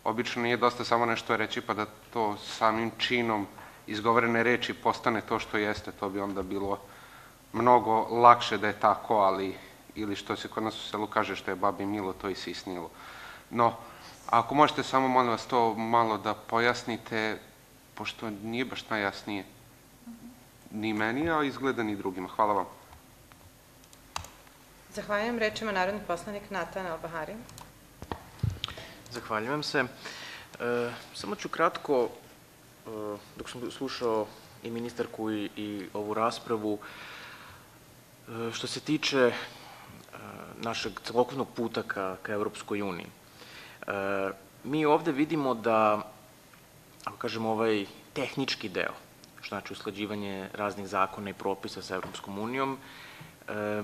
obično nije dosta samo nešto reći pa da to samim činom izgovorene reči postane to što jeste, to bi onda bilo mnogo lakše da je tako, ali ili što se kod nas u selu kaže što je babi milo, to i sisnilo. No, ako možete samo, molim vas, to malo da pojasnite, pošto nije baš najjasnije ni meni, a izgleda ni drugima. Hvala vam. Zahvaljujem. Reč ima narodni poslanik Natan Albahari. Zahvaljujem se. E, samo ću kratko, e, dok sam slušao i ministarku i, i ovu raspravu, e, što se tiče našeg celokupnog puta ka, ka Evropskoj uniji. E, mi ovde vidimo da, ako kažemo ovaj tehnički deo, što znači usklađivanje raznih zakona i propisa sa Evropskom unijom, e,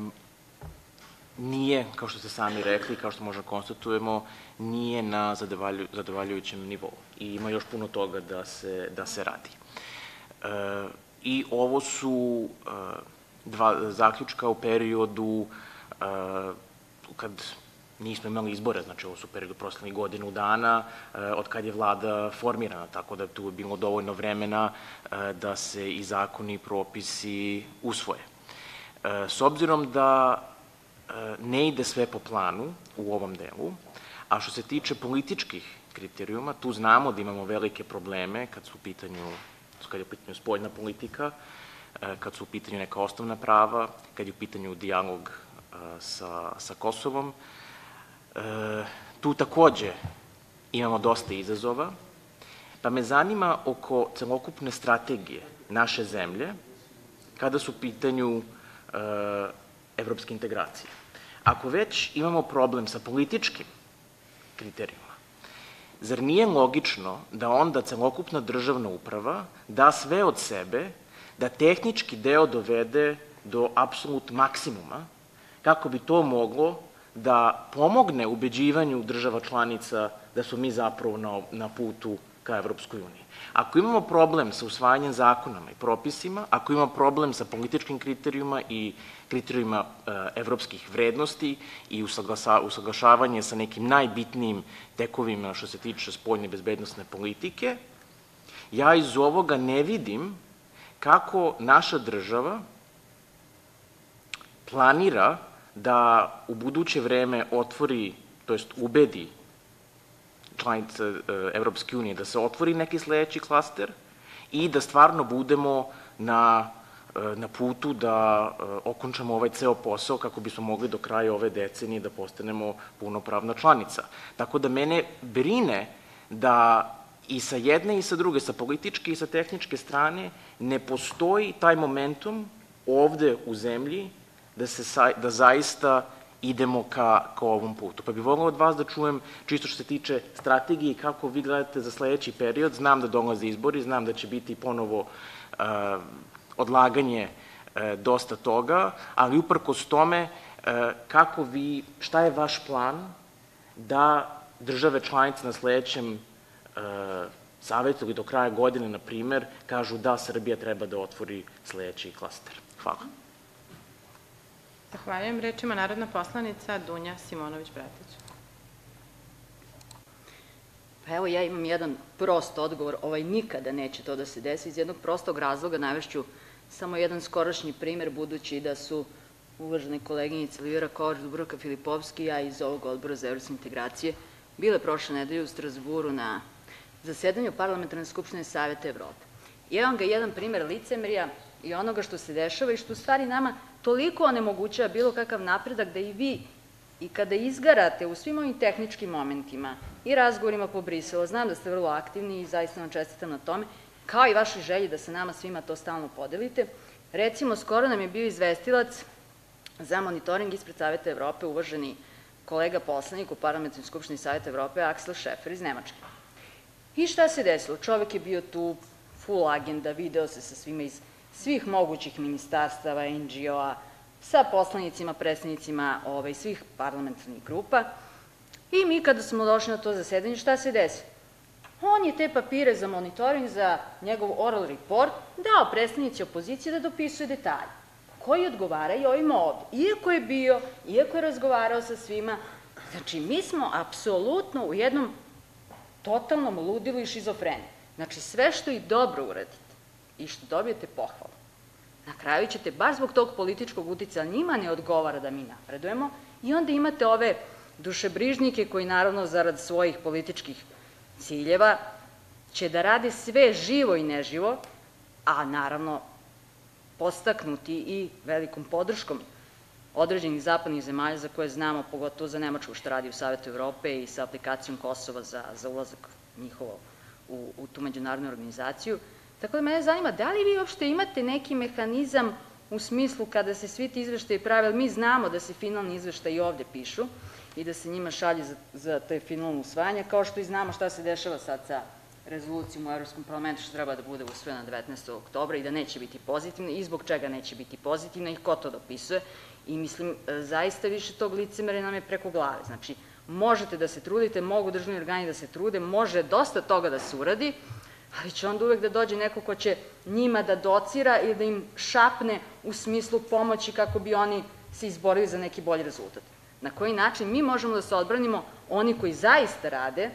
nije, kao što ste sami rekli, kao što možemo konstatujemo, nije na zadovaljujućem nivou i ima još puno toga da se, da se radi. E, I ovo su e, dva zaključka u periodu e, kad nismo imali izbore, znači ovo su periodu proslednih godinu dana, e, od kad je vlada formirana, tako da tu je bilo dovoljno vremena e, da se i zakoni i propisi usvoje. E, s obzirom da ne ide sve po planu u ovom delu, a što se tiče političkih kriterijuma, tu znamo da imamo velike probleme kad su u pitanju, kad je u pitanju spoljna politika, kad su u pitanju neka osnovna prava, kad je u pitanju dijalog sa, sa Kosovom. E, tu takođe imamo dosta izazova, pa me zanima oko celokupne strategije naše zemlje kada su u pitanju e, evropske integracije. Ako već imamo problem sa političkim kriterijuma, zar nije logično da onda celokupna državna uprava da sve od sebe da tehnički deo dovede do apsolut maksimuma kako bi to moglo da pomogne ubeđivanju država članica da su mi zapravo na, na putu ka Evropskoj uniji. Ako imamo problem sa usvajanjem zakonama i propisima, ako imamo problem sa političkim kriterijuma i kriterijuma e, evropskih vrednosti i usaglašavanje sa nekim najbitnijim tekovima što se tiče spoljne bezbednostne politike, ja iz ovoga ne vidim kako naša država planira da u buduće vreme otvori, to jest ubedi članice e, Evropske unije da se otvori neki sledeći klaster i da stvarno budemo na, e, na putu da e, okončamo ovaj ceo posao kako bismo mogli do kraja ove decenije da postanemo punopravna članica. Tako da mene brine da i sa jedne i sa druge, sa političke i sa tehničke strane, ne postoji taj momentum ovde u zemlji da, se, da zaista idemo ka, ka ovom putu. Pa bih volio od vas da čujem, čisto što se tiče strategije, kako vi gledate za sledeći period. Znam da dolaze izbori, znam da će biti ponovo uh, odlaganje uh, dosta toga, ali uprkos tome, uh, kako vi, šta je vaš plan da države članice na sledećem uh, savetu ili do kraja godine, na primer, kažu da Srbija treba da otvori sledeći klaster. Hvala. Zahvaljujem. Reč ima narodna poslanica Dunja Simonović-Bratić. Pa evo ja imam jedan prost odgovor, ovaj nikada neće to da se desi iz jednog prostog razloga, navešću samo jedan skorašnji primer, budući da su uvažene koleginice Livira Kovač, Dubroka Filipovski i ja iz ovog odbora za evropske integracije bile prošle nedelje u Strasburu na zasedanju Parlamentarne skupštine Saveta Evrope. I evo ga jedan primer licemerija i onoga što se dešava i što u stvari nama toliko onemogućava bilo kakav napredak da i vi i kada izgarate u svim ovim tehničkim momentima i razgovorima po Briselu, znam da ste vrlo aktivni i zaista vam čestitam na tome, kao i vaše želji da sa nama svima to stalno podelite. Recimo, skoro nam je bio izvestilac za monitoring ispred Saveta Evrope, uvaženi kolega poslanik u Parlamentarnoj skupštini Saveta Evrope, Aksel Šefer iz Nemačke. I šta se desilo? Čovek je bio tu, full agenda, video se sa svima iz svih mogućih ministarstava, NGO-a, sa poslanicima, predstavnicima ovaj, svih parlamentarnih grupa. I mi kada smo došli na to zasedanje, šta se desi? On je te papire za monitoring, za njegov oral report, dao predstavnici opozicije da dopisuje detalje koji odgovaraju ovim ovde. Iako je bio, iako je razgovarao sa svima, znači mi smo apsolutno u jednom totalnom ludilu i šizofreniji. Znači sve što i dobro uradite i što dobijete pohvalu, na kraju ćete, baš zbog tog političkog uticaja, njima ne odgovara da mi napredujemo i onda imate ove dušebrižnike koji naravno zarad svojih političkih ciljeva će da rade sve živo i neživo, a naravno postaknuti i velikom podrškom određenih zapadnih zemalja za koje znamo, pogotovo za Nemačku što radi u Savetu Evrope i sa aplikacijom Kosova za, za ulazak njihovo u, u tu međunarodnu organizaciju. Tako da mene zanima, da li vi uopšte imate neki mehanizam u smislu kada se svi ti izveštaji prave, mi znamo da se finalni izveštaji ovde pišu i da se njima šalje za, za te finalno usvajanje, kao što i znamo šta se dešava sad sa rezolucijom u Evropskom parlamentu što treba da bude usvojena 19. oktobra i da neće biti pozitivna i zbog čega neće biti pozitivna i ko to dopisuje. I mislim, e, zaista više tog licemere nam je preko glave. Znači, možete da se trudite, mogu državni organi da se trude, može dosta toga da se uradi, ali će onda uvek da dođe neko ko će njima da docira i da im šapne u smislu pomoći kako bi oni se izborili za neki bolji rezultat. Na koji način mi možemo da se odbranimo oni koji zaista rade,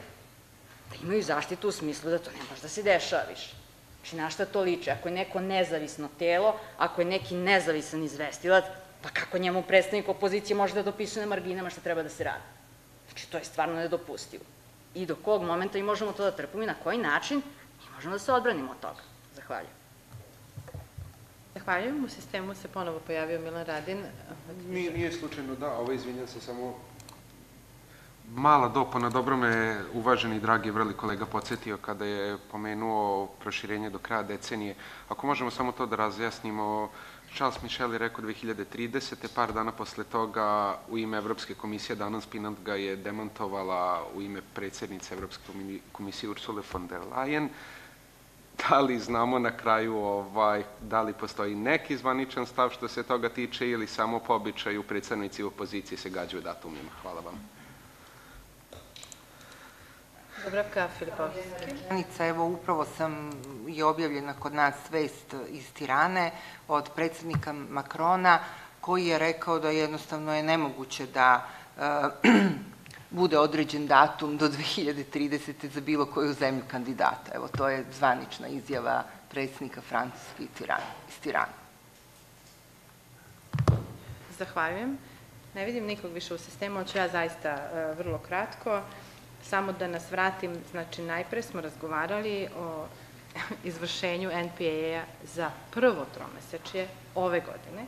da imaju zaštitu u smislu da to ne može da se dešava više. Znači, na šta to liče? Ako je neko nezavisno telo, ako je neki nezavisan izvestilac, pa kako njemu predstavnik opozicije može da dopisuje na marginama šta treba da se radi? Znači, to je stvarno nedopustivo. I do kog momenta mi možemo to da trpimo i na koji način možemo da se odbranimo od toga. Zahvaljujem. Zahvaljujem. U sistemu se ponovo pojavio Milan Radin. Nije, nije slučajno da, ovo izvinjam se samo mala dopona, dobro me uvaženi dragi vrli kolega podsjetio kada je pomenuo proširenje do kraja decenije. Ako možemo samo to da razjasnimo, Charles Michel je rekao 2030. Par dana posle toga u ime Evropske komisije danas Pinant ga je demantovala u ime predsednice Evropske komisije Ursula von der Leyen. Da li znamo na kraju ovaj, da li postoji neki zvaničan stav što se toga tiče ili samo po običaju predsednici opozicije se gađaju datumima? Hvala vam. Dubravka Filipovski. Evo, upravo sam i objavljena kod nas svest iz Tirane od predsednika Makrona, koji je rekao da jednostavno je nemoguće da e, bude određen datum do 2030. za bilo koju zemlju kandidata. Evo, to je zvanična izjava predsednika Francuske iz Tirana. Zahvaljujem. Ne vidim nikog više u sistemu, ali ću ja zaista e, vrlo kratko. Samo da nas vratim, znači najpre smo razgovarali o izvršenju NPA-a za prvo tromesečje ove godine.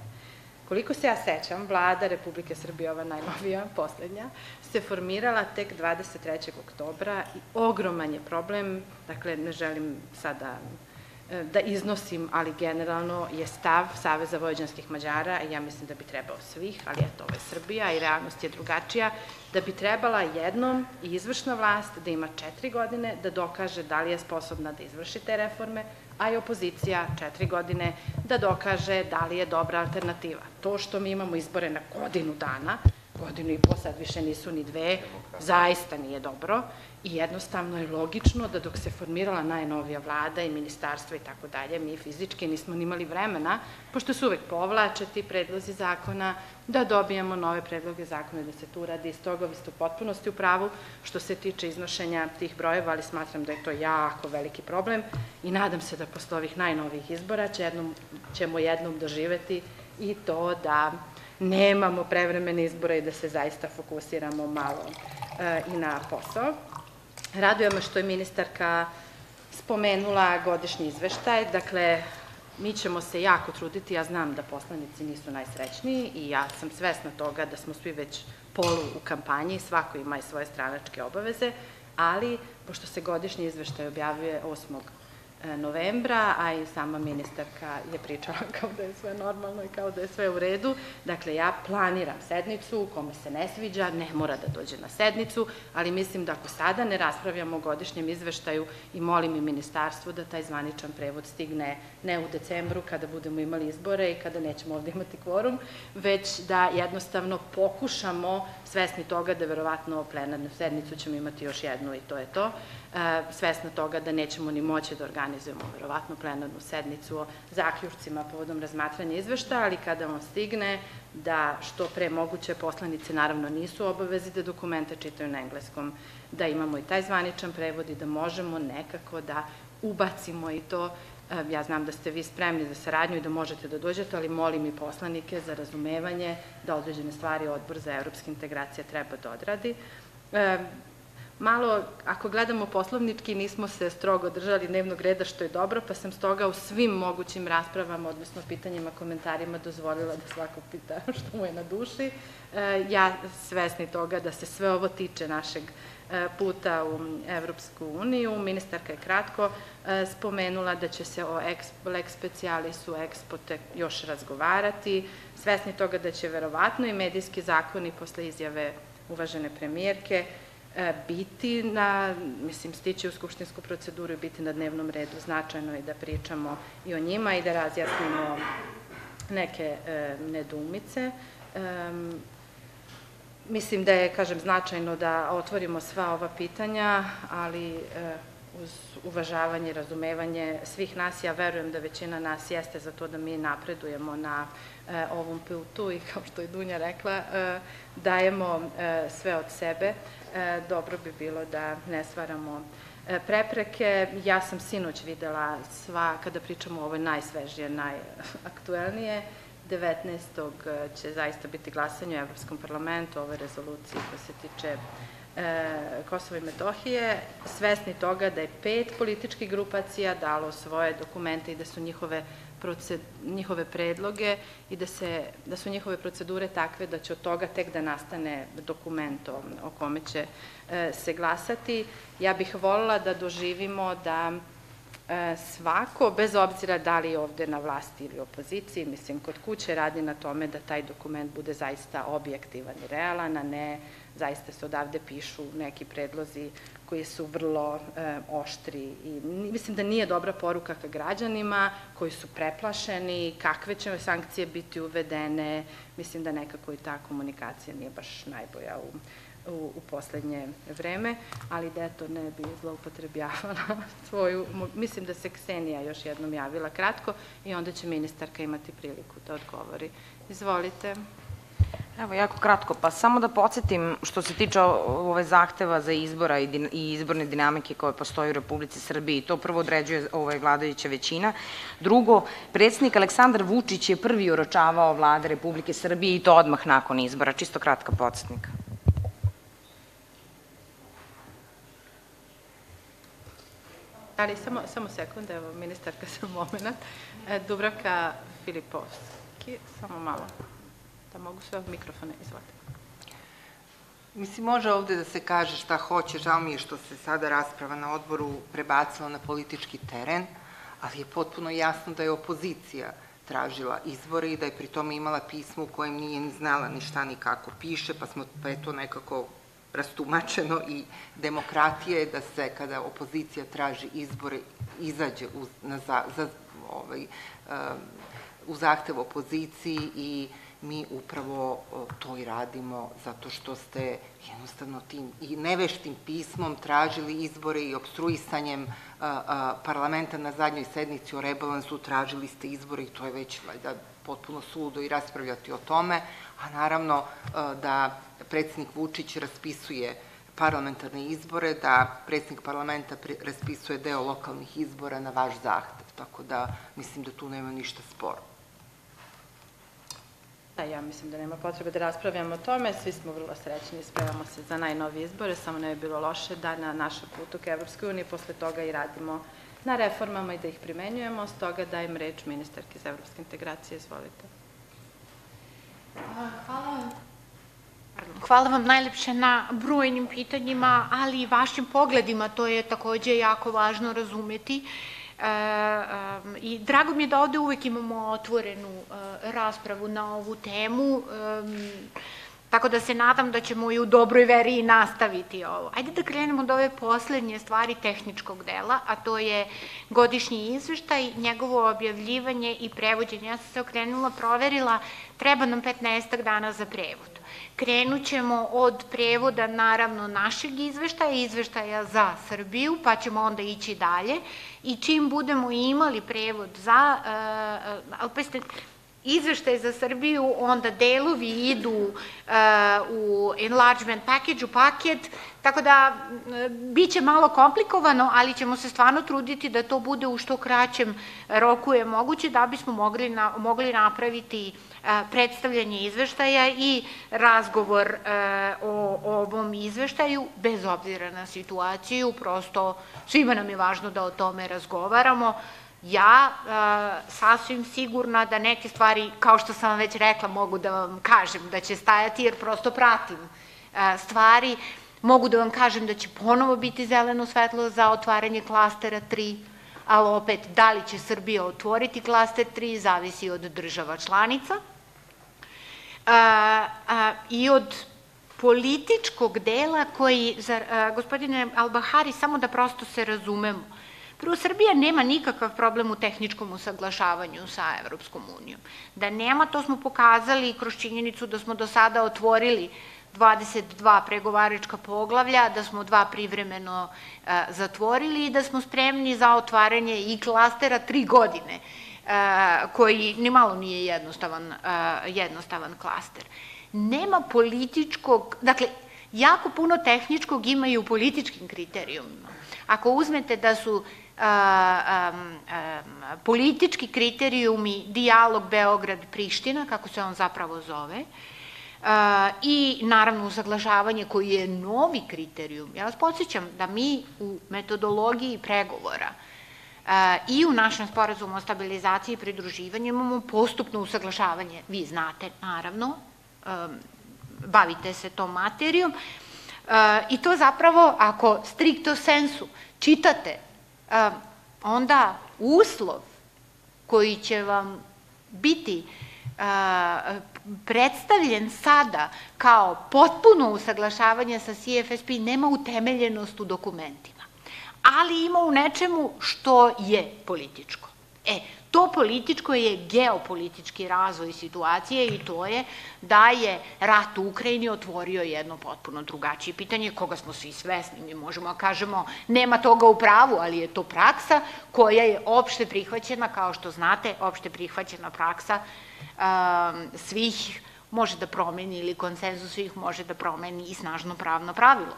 Koliko se ja sećam, vlada Republike Srbije, ova najnovija, poslednja, se formirala tek 23. oktobra i ogroman je problem, dakle ne želim sada E, da iznosim, ali generalno je stav Saveza Vojvođanskih Mađara, ja mislim da bi trebao svih, ali eto, ovo je Srbija i realnost je drugačija, da bi trebala jednom i izvršna vlast da ima četiri godine da dokaže da li je sposobna da izvrši te reforme, a i opozicija četiri godine da dokaže da li je dobra alternativa. To što mi imamo izbore na godinu dana, godinu i po, sad više nisu ni dve, zaista nije dobro. I jednostavno je logično da dok se formirala najnovija vlada i ministarstvo i tako dalje, mi fizički nismo nimali vremena, pošto se uvek povlače ti predlozi zakona, da dobijemo nove predloge zakona da se tu radi. Iz toga vi ste u potpunosti u pravu što se tiče iznošenja tih brojeva, ali smatram da je to jako veliki problem i nadam se da posle ovih najnovijih izbora će jednom, ćemo jednom doživeti i to da nemamo prevremene izbore i da se zaista fokusiramo malo e, i na posao. Raduje me što je ministarka spomenula godišnji izveštaj, dakle, mi ćemo se jako truditi, ja znam da poslanici nisu najsrećniji i ja sam svesna toga da smo svi već polu u kampanji, svako ima i svoje stranačke obaveze, ali pošto se godišnji izveštaj objavljuje 8. E, novembra, a i sama ministarka je pričala kao da je sve normalno i kao da je sve u redu. Dakle, ja planiram sednicu, kome se ne sviđa, ne mora da dođe na sednicu, ali mislim da ako sada ne raspravljamo o godišnjem izveštaju i molim i ministarstvo da taj zvaničan prevod stigne ne u decembru kada budemo imali izbore i kada nećemo ovde imati kvorum, već da jednostavno pokušamo, svesni toga da verovatno plenarnu sednicu ćemo imati još jednu i to je to, e, svesna toga da nećemo ni moći da organizujemo verovatno plenarnu sednicu o zaključcima povodom razmatranja izveštaja, ali kada on stigne, da što pre moguće poslanice naravno nisu obavezi da dokumente čitaju na engleskom, da imamo i taj zvaničan prevod i da možemo nekako da ubacimo i to ja znam da ste vi spremni za saradnju i da možete da dođete, ali molim i poslanike za razumevanje da određene stvari odbor za evropske integracije treba da odradi. E, Malo, ako gledamo poslovnički, nismo se strogo držali dnevnog reda, što je dobro, pa sam stoga u svim mogućim raspravama, odnosno pitanjima, komentarima, dozvolila da svako pita što mu je na duši. E, ja svesni toga da se sve ovo tiče našeg puta u Evropsku uniju. Ministarka je kratko e, spomenula da će se o lex specialisu ekspote još razgovarati. Svesni toga da će verovatno i medijski zakoni posle izjave uvažene premijerke E, biti na, mislim, stići u skupštinsku proceduru i biti na dnevnom redu značajno i da pričamo i o njima i da razjasnimo neke e, nedumice. E, mislim da je, kažem, značajno da otvorimo sva ova pitanja, ali e, uz uvažavanje razumevanje svih nas, ja verujem da većina nas jeste za to da mi napredujemo na e, ovom putu i kao što je Dunja rekla, e, dajemo sve od sebe. Dobro bi bilo da ne stvaramo prepreke. Ja sam sinoć videla sva, kada pričamo o ovoj najsvežije, najaktuelnije, 19. će zaista biti glasanje u Evropskom parlamentu o ovoj rezoluciji koja se tiče e, Kosova i Metohije, svesni toga da je pet političkih grupacija dalo svoje dokumente i da su njihove proced, njihove predloge i da, se, da su njihove procedure takve da će od toga tek da nastane dokument o, o kome će e, se glasati. Ja bih volila da doživimo da svako, bez obzira da li je ovde na vlasti ili opoziciji, mislim, kod kuće radi na tome da taj dokument bude zaista objektivan i realan, a ne zaista se odavde pišu neki predlozi koji su vrlo e, oštri i mislim da nije dobra poruka ka građanima koji su preplašeni, kakve će sankcije biti uvedene, mislim da nekako i ta komunikacija nije baš najbolja u, u, poslednje vreme, ali da eto ne bi zloupotrebljavala svoju, mislim da se Ksenija još jednom javila kratko i onda će ministarka imati priliku da odgovori. Izvolite. Evo, jako kratko, pa samo da podsjetim što se tiče ove zahteva za izbora i, izborne dinamike koje postoje u Republici Srbiji, to prvo određuje ovaj vladajuća većina. Drugo, predsednik Aleksandar Vučić je prvi oročavao vlade Republike Srbije i to odmah nakon izbora. Čisto kratka podsjetnika. Ali samo, samo sekund, evo, ministarka sa moment. E, Dubravka Filipovski, samo malo da mogu sve mikrofone, izvolite. Mislim, može ovde da se kaže šta hoće, žao mi je što se sada rasprava na odboru prebacila na politički teren, ali je potpuno jasno da je opozicija tražila izbore i da je pri tome imala pismo u kojem nije ni znala ni šta ni kako piše, pa smo pa je to nekako rastumačeno i demokratija je da se kada opozicija traži izbore izađe uz, na, za, ovaj, u zahtev opoziciji i mi upravo to i radimo zato što ste jednostavno tim i neveštim pismom tražili izbore i obstruisanjem parlamenta na zadnjoj sednici o rebalansu tražili ste izbore i to je već potpuno sudo i raspravljati o tome, a naravno da predsednik Vučić raspisuje parlamentarne izbore, da predsednik parlamenta raspisuje deo lokalnih izbora na vaš zahtev, tako da mislim da tu nema ništa sporo. Da, ja mislim da nema potrebe da raspravljamo o tome, svi smo vrlo srećni spremamo se za najnovije izbore, samo ne bi bilo loše da na našem putu ka Evropskoj uniji posle toga i radimo na reformama i da ih primenjujemo, stoga dajem reč ministarki za evropske integracije, izvolite. Hvala vam. Hvala vam najlepše na brojnim pitanjima, ali i vašim pogledima, to je takođe jako važno razumeti. E, I drago mi je da ovde uvek imamo otvorenu e, raspravu na ovu temu, tako da se nadam da ćemo i u dobroj veri i nastaviti ovo. Ajde da krenemo od ove poslednje stvari tehničkog dela, a to je godišnji izveštaj, njegovo objavljivanje i prevođenje. Ja sam se okrenula, proverila, treba nam 15 dana za prevod. Krenut ćemo od prevoda, naravno, našeg izveštaja, izveštaja za Srbiju, pa ćemo onda ići dalje i čim budemo imali prevod za, uh, izveštaj za Srbiju, onda delovi idu uh, u enlargement package, u paket, tako da bit će malo komplikovano, ali ćemo se stvarno truditi da to bude u što kraćem roku je moguće, da bismo mogli, na, mogli napraviti predstavljanje izveštaja i razgovor o, o ovom izveštaju, bez obzira na situaciju, prosto svima nam je važno da o tome razgovaramo. Ja sasvim sigurna da neke stvari, kao što sam vam već rekla, mogu da vam kažem da će stajati, jer prosto pratim stvari. Mogu da vam kažem da će ponovo biti zeleno svetlo za otvaranje klastera 3, ali opet, da li će Srbija otvoriti klaster 3, zavisi od država članica a, i od političkog dela koji, za, gospodine Albahari, samo da prosto se razumemo, Prvo, Srbija nema nikakav problem u tehničkom usaglašavanju sa Evropskom unijom. Da nema, to smo pokazali kroz činjenicu da smo do sada otvorili 22 pregovaračka poglavlja, da smo dva privremeno a, zatvorili i da smo spremni za otvaranje i klastera tri godine koji ni malo nije jednostavan, jednostavan klaster. Nema političkog, dakle, jako puno tehničkog ima i u političkim kriterijumima. Ako uzmete da su politički kriterijumi dijalog Beograd-Priština, kako se on zapravo zove, i naravno usaglašavanje koji je novi kriterijum. Ja vas podsjećam da mi u metodologiji pregovora i u našem sporazumu o stabilizaciji i pridruživanju imamo postupno usaglašavanje. Vi znate, naravno, bavite se tom materijom. I to zapravo, ako stricto sensu čitate, onda uslov koji će vam biti predstavljen sada kao potpuno usaglašavanje sa CFSP nema utemeljenost u dokumentima ali ima u nečemu što je političko. E, to političko je geopolitički razvoj situacije i to je da je rat u Ukrajini otvorio jedno potpuno drugačije pitanje koga smo svi svesni. Mi možemo da kažemo nema toga u pravu, ali je to praksa koja je opšte prihvaćena, kao što znate, opšte prihvaćena praksa um, svih može da promeni ili konsenzus svih može da promeni i snažno pravno pravilo.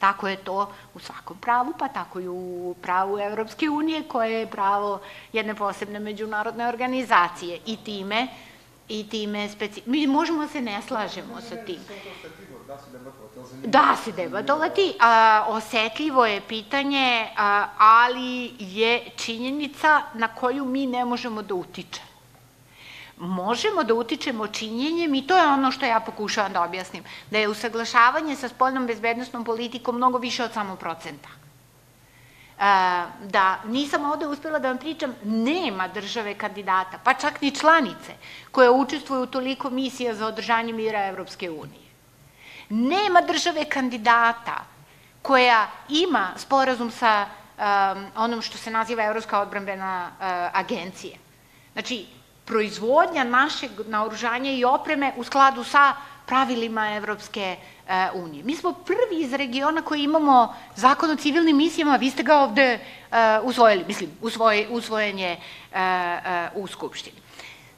Tako je to u svakom pravu, pa tako i u pravu Evropske unije, koje je pravo jedne posebne međunarodne organizacije. I time, i time speci... Mi možemo da se ne slažemo sa tim. Da se debatovati, a, osetljivo je pitanje, a, ali je činjenica na koju mi ne možemo da utičemo možemo da utičemo činjenjem i to je ono što ja pokušavam da objasnim, da je usaglašavanje sa spoljnom bezbednostnom politikom mnogo više od samo procenta. E, da nisam ovde uspela da vam pričam, nema države kandidata, pa čak ni članice, koje učestvuju u toliko misija za održanje mira Evropske unije. Nema države kandidata koja ima sporazum sa um, onom što se naziva Evropska odbrambena uh, agencija. Znači, proizvodnja našeg naoružanja i opreme u skladu sa pravilima Evropske e, unije. Mi smo prvi iz regiona koji imamo zakon o civilnim misijama, vi ste ga ovde e, usvojili, mislim, usvoj, usvojen je e, u Skupštini.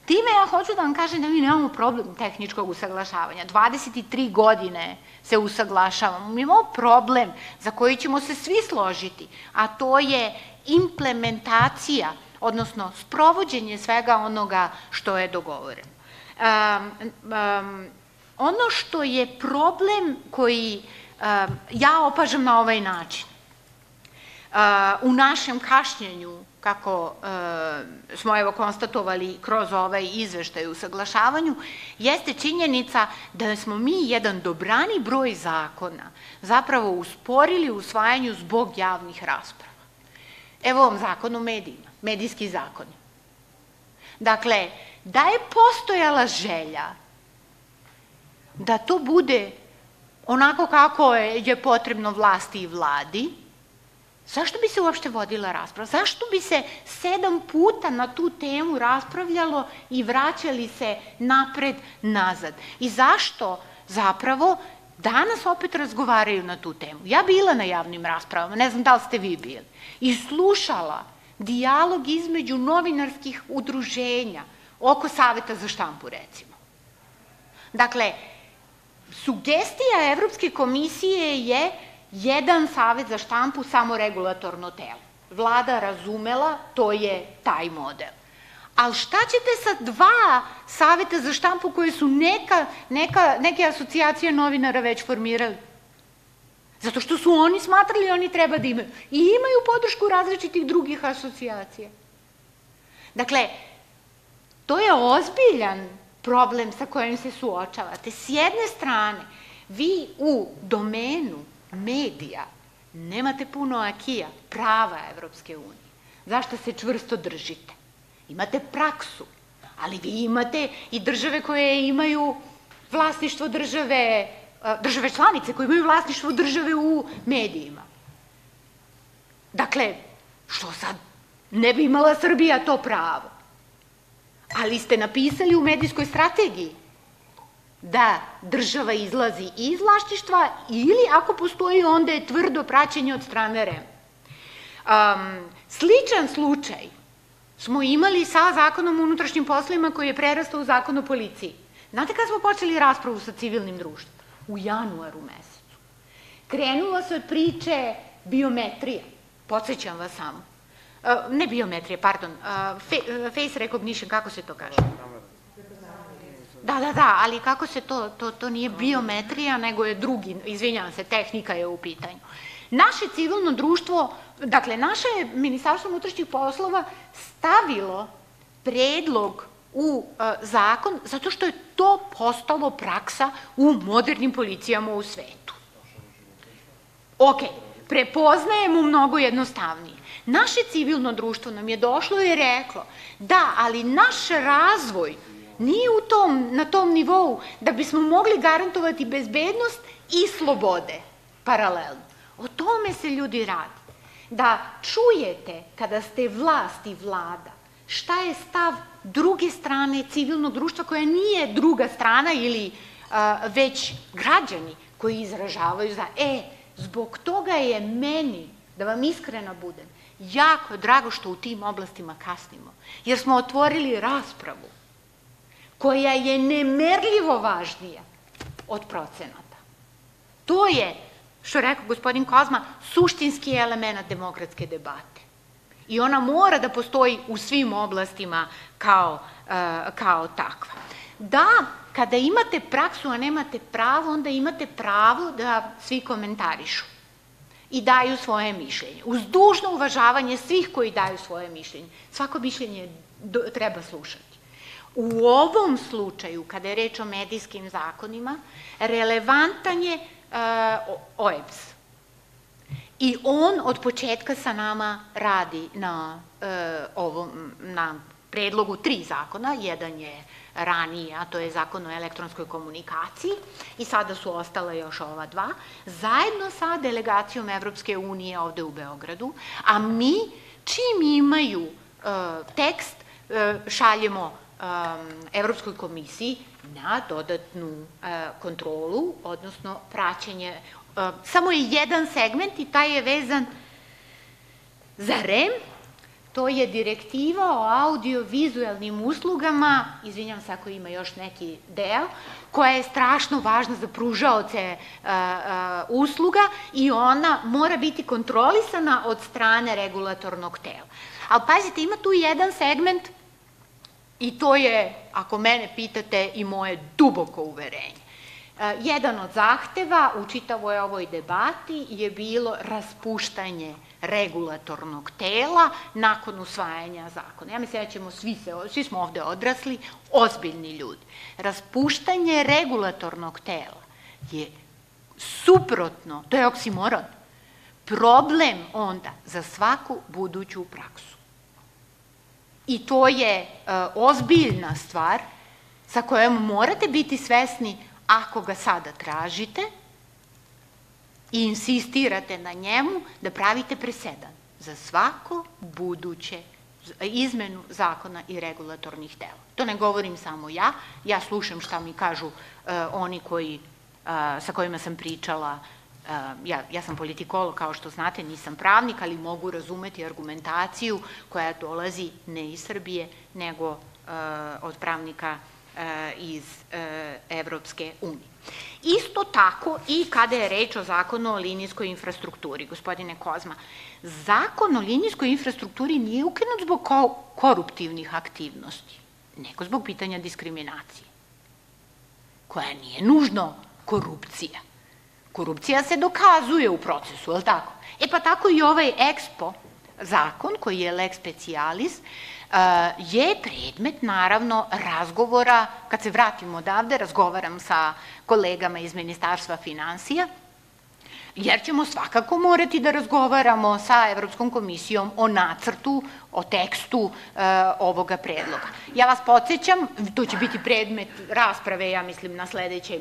Time ja hoću da vam kažem da mi nemamo problem tehničkog usaglašavanja. 23 godine se usaglašavamo. Mi imamo problem za koji ćemo se svi složiti, a to je implementacija, odnosno sprovođenje svega onoga što je dogovoreno. Ono što je problem koji ja opažam na ovaj način, u našem kašnjenju kako smo evo konstatovali kroz ovaj izveštaj u saglašavanju, jeste činjenica da smo mi jedan dobrani broj zakona zapravo usporili u usvajanju zbog javnih rasprava. Evo vam zakon o medijima, medijski zakoni. Dakle, da je postojala želja da to bude onako kako je potrebno vlasti i vladi, Zašto bi se uopšte vodila rasprava? Zašto bi se sedam puta na tu temu raspravljalo i vraćali se napred, nazad? I zašto zapravo danas opet razgovaraju na tu temu? Ja bila na javnim raspravama, ne znam da li ste vi bili, i slušala dijalog između novinarskih udruženja oko Saveta za štampu, recimo. Dakle, sugestija Evropske komisije je jedan savet za štampu samo regulatorno telo. Vlada razumela, to je taj model. Ali šta ćete sa dva saveta za štampu koje su neka, neka, neke asocijacije novinara već formirali? Zato što su oni smatrali oni treba da imaju. I imaju podršku različitih drugih asocijacija. Dakle, to je ozbiljan problem sa kojim se suočavate. S jedne strane, vi u domenu medija, nemate puno akija, prava Evropske unije. Zašto se čvrsto držite? Imate praksu, ali vi imate i države koje imaju vlasništvo države, države članice koje imaju vlasništvo države u medijima. Dakle, što sad ne bi imala Srbija to pravo? Ali ste napisali u medijskoj strategiji da država izlazi iz vlasništva ili ako postoji onda je tvrdo praćenje od strane REM. Um, sličan slučaj smo imali sa zakonom o unutrašnjim poslovima koji je prerastao u zakon o policiji. Znate kada smo počeli raspravu sa civilnim društvom? U januaru mesecu. Krenulo se od priče biometrija. Podsećam vas samo. Uh, ne biometrije, pardon, uh, face recognition, kako se to kaže? Da, da, da, ali kako se to, to, to nije biometrija, nego je drugi, izvinjavam se, tehnika je u pitanju. Naše civilno društvo, dakle, naše Ministarstvo unutrašnjih poslova stavilo predlog u uh, zakon zato što je to postalo praksa u modernim policijama u svetu. Ok, prepoznajemo mnogo jednostavnije. Naše civilno društvo nam je došlo i reklo da, ali naš razvoj nije u tom, na tom nivou da bismo mogli garantovati bezbednost i slobode paralelno. O tome se ljudi radi. Da čujete kada ste vlast i vlada šta je stav druge strane civilnog društva koja nije druga strana ili a, već građani koji izražavaju za e, zbog toga je meni, da vam iskrena budem, jako drago što u tim oblastima kasnimo, jer smo otvorili raspravu koja je nemerljivo važnija od procenata. To je, što rekao gospodin Kozma, suštinski element demokratske debate. I ona mora da postoji u svim oblastima kao, uh, kao takva. Da, kada imate praksu, a nemate pravo, onda imate pravo da svi komentarišu i daju svoje mišljenje. Uz dužno uvažavanje svih koji daju svoje mišljenje. Svako mišljenje treba slušati. U ovom slučaju, kada je reč o medijskim zakonima, relevantan je uh, OEBS. I on od početka sa nama radi na, uh, ovom, na predlogu tri zakona. Jedan je ranije, a to je zakon o elektronskoj komunikaciji i sada su ostala još ova dva, zajedno sa delegacijom Evropske unije ovde u Beogradu, a mi čim imaju uh, tekst, uh, šaljemo Evropskoj komisiji na dodatnu kontrolu, odnosno praćenje. Samo je jedan segment i taj je vezan za REM, to je direktiva o audiovizualnim uslugama, izvinjam se ako ima još neki deo, koja je strašno važna za pružaoce usluga i ona mora biti kontrolisana od strane regulatornog tela. Ali pazite, ima tu jedan segment i to je, ako mene pitate, i moje duboko uverenje. Jedan od zahteva u čitavoj ovoj debati je bilo raspuštanje regulatornog tela nakon usvajanja zakona. Ja mislim da ćemo svi, se, svi smo ovde odrasli, ozbiljni ljudi. Raspuštanje regulatornog tela je suprotno, to je oksimoron, problem onda za svaku buduću praksu. I to je e, ozbiljna stvar sa kojom morate biti svesni ako ga sada tražite, i insistirate na njemu da pravite presedan za svako buduće izmenu zakona i regulatornih tela. To ne govorim samo ja, ja slušam šta mi kažu uh, oni koji, uh, sa kojima sam pričala, uh, ja, ja sam politikolog, kao što znate, nisam pravnik, ali mogu razumeti argumentaciju koja dolazi ne iz Srbije, nego od pravnika iz Evropske unije. Isto tako i kada je reč o zakonu o linijskoj infrastrukturi, gospodine Kozma. Zakon o linijskoj infrastrukturi nije ukinut zbog koruptivnih aktivnosti, nego zbog pitanja diskriminacije, koja nije nužno korupcija. Korupcija se dokazuje u procesu, je li tako? E pa tako i ovaj EXPO zakon, koji je lex specialis, je predmet naravno razgovora, kad se vratimo odavde, razgovaram sa kolegama iz Ministarstva financija, jer ćemo svakako morati da razgovaramo sa Evropskom komisijom o nacrtu, o tekstu e, ovoga predloga. Ja vas podsjećam, to će biti predmet rasprave, ja mislim, na sledećem,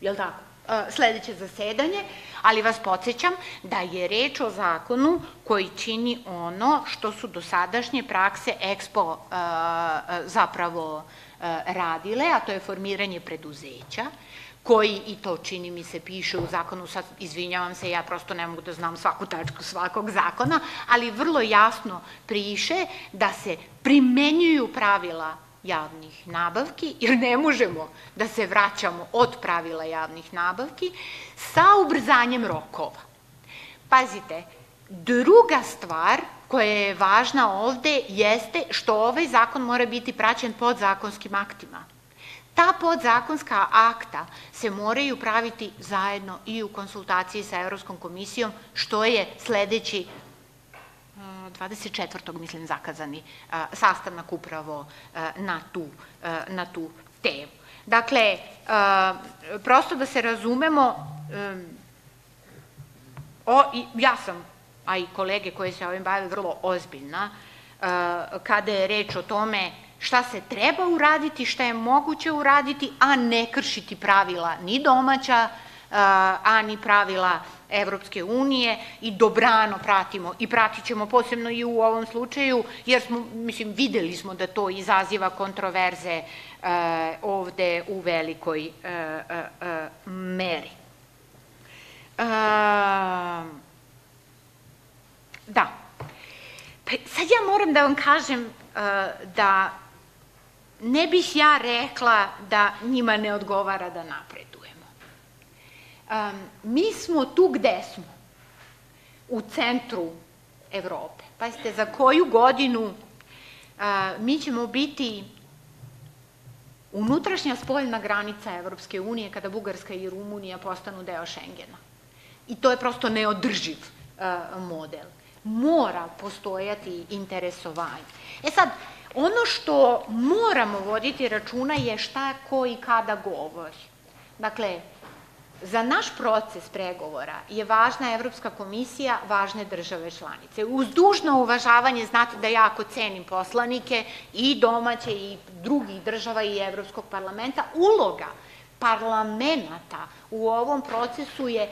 je li tako? Sledeće zasedanje, ali vas podsjećam da je reč o zakonu koji čini ono što su dosadašnje prakse EXPO zapravo radile, a to je formiranje preduzeća, koji, i to čini mi se piše u zakonu, sad izvinjavam se, ja prosto ne mogu da znam svaku tačku svakog zakona, ali vrlo jasno priše da se primenjuju pravila javnih nabavki, jer ne možemo da se vraćamo od pravila javnih nabavki, sa ubrzanjem rokova. Pazite, druga stvar koja je važna ovde jeste što ovaj zakon mora biti praćen pod zakonskim aktima. Ta podzakonska akta se moraju praviti zajedno i u konsultaciji sa Evropskom komisijom, što je sledeći 24. mislim zakazani sastanak upravo na tu, na tu temu. Dakle, prosto da se razumemo, o, ja sam, a i kolege koje se ovim bave, vrlo ozbiljna, kada je reč o tome šta se treba uraditi, šta je moguće uraditi, a ne kršiti pravila ni domaća, a ni pravila Evropske unije i dobrano pratimo i pratit ćemo posebno i u ovom slučaju, jer smo, mislim, videli smo da to izaziva kontroverze ovde u velikoj meri. Da. Pa sad ja moram da vam kažem da ne bih ja rekla da njima ne odgovara da napredujemo. Um, mi smo tu gde smo, u centru Evrope. Pazite, za koju godinu mi ćemo biti unutrašnja spoljna granica Evropske unije kada Bugarska i Rumunija postanu deo Šengena. I to je prosto neodrživ model. Mora postojati interesovanje. E sad, Ono što moramo voditi računa je šta, ko i kada govori. Dakle, za naš proces pregovora je važna Evropska komisija, važne države članice. Uz dužno uvažavanje, znate da jako cenim poslanike i domaće i drugih država i Evropskog parlamenta, uloga parlamenta u ovom procesu je,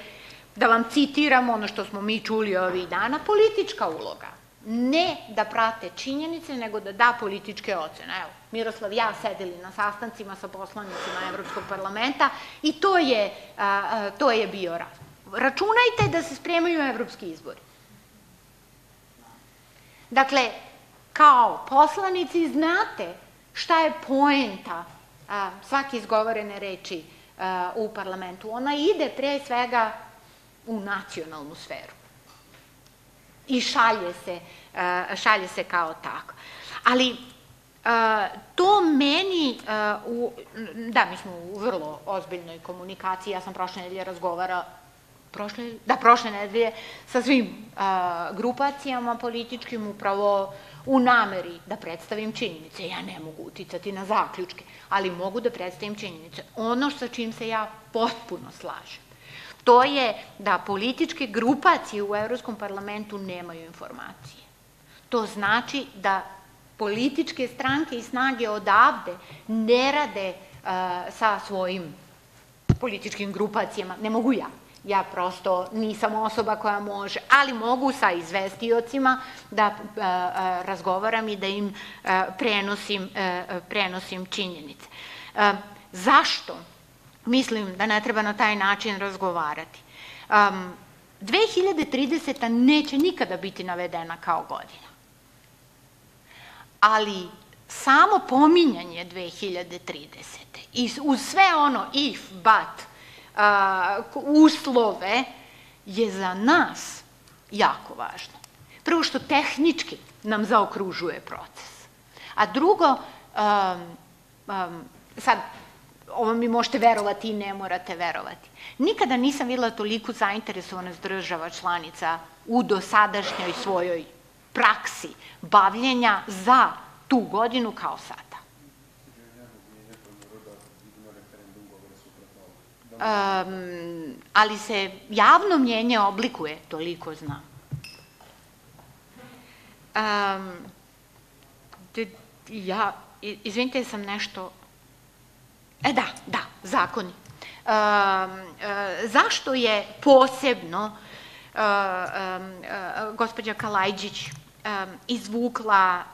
da vam citiram ono što smo mi čuli ovih dana, politička uloga. ne da prate činjenice, nego da da političke ocene. Evo, Miroslav ja sedeli na sastancima sa poslanicima Evropskog parlamenta i to je, to je bio razlog. Računajte da se spremaju evropski izbori. Dakle, kao poslanici znate šta je poenta svake izgovorene reči u parlamentu. Ona ide pre svega u nacionalnu sferu i šalje se, šalje se kao tako. Ali to meni, u, da, mi smo u vrlo ozbiljnoj komunikaciji, ja sam prošle nedelje razgovara prošle, da, prošle nedelje sa svim grupacijama političkim upravo u nameri da predstavim činjenice. Ja ne mogu uticati na zaključke, ali mogu da predstavim činjenice. Ono sa čim se ja potpuno slažem to je da političke grupacije u Evropskom parlamentu nemaju informacije. To znači da političke stranke i snage odavde ne rade uh, sa svojim političkim grupacijama. Ne mogu ja. Ja prosto nisam osoba koja može, ali mogu sa izvestiocima da uh, uh, razgovaram i da im prenosim, prenosim činjenice. Zašto? mislim da ne treba na taj način razgovarati. Um, 2030. neće nikada biti navedena kao godina. Ali samo pominjanje 2030. i uz sve ono if, but, uslove je za nas jako važno. Prvo što tehnički nam zaokružuje proces. A drugo, sad ovo mi možete verovati i ne morate verovati. Nikada nisam videla toliku zainteresovanost država članica u dosadašnjoj svojoj praksi bavljenja za tu godinu kao sada. Ali se javno mnjenje oblikuje, toliko znam. Ja, izvinite, sam nešto E da, da, zakoni. E, zašto je posebno e, e, gospođa Kalajđić izvukla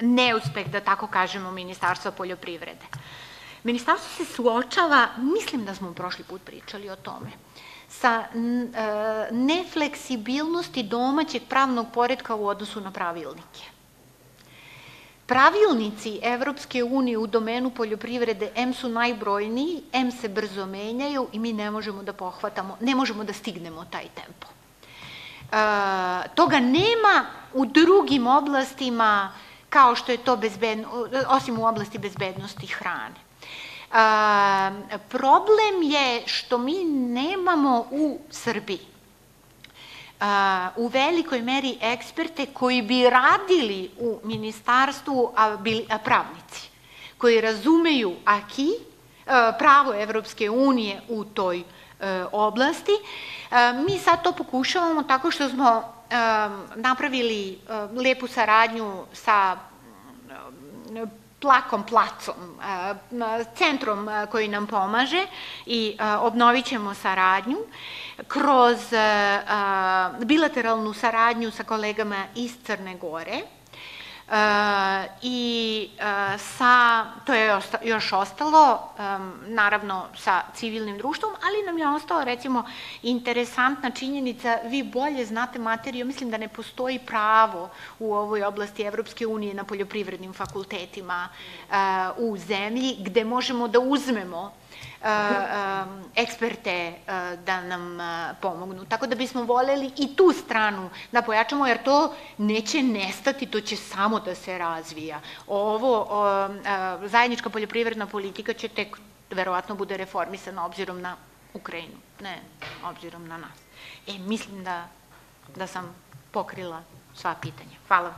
neuspeh, da tako kažemo, Ministarstva poljoprivrede? Ministarstvo se suočava, mislim da smo prošli put pričali o tome, sa e, nefleksibilnosti domaćeg pravnog poredka u odnosu na pravilnike. Pravilnici Evropske unije u domenu poljoprivrede M su najbrojniji, M se brzo menjaju i mi ne možemo da pohvatamo, ne možemo da stignemo taj tempo. E, toga nema u drugim oblastima kao što je to bezbedno, osim u oblasti bezbednosti hrane. E, problem je što mi nemamo u Srbiji u velikoj meri eksperte koji bi radili u ministarstvu, a bili a pravnici, koji razumeju aki, pravo Evropske unije u toj oblasti. Mi sad to pokušavamo tako što smo napravili lepu saradnju sa plakom placom, centrom koji nam pomaže i obnovit ćemo saradnju kroz bilateralnu saradnju sa kolegama iz Crne Gore, i sa, to je još ostalo, naravno sa civilnim društvom, ali nam je ostalo recimo interesantna činjenica, vi bolje znate materiju, mislim da ne postoji pravo u ovoj oblasti Evropske unije na poljoprivrednim fakultetima u zemlji, gde možemo da uzmemo eksperte da nam pomognu. Tako da bismo voljeli i tu stranu da pojačamo, jer to neće nestati, to će samo da se razvija. Ovo, zajednička poljoprivredna politika će tek verovatno bude reformisana obzirom na Ukrajinu, ne obzirom na nas. E, mislim da, da sam pokrila sva pitanja. Hvala.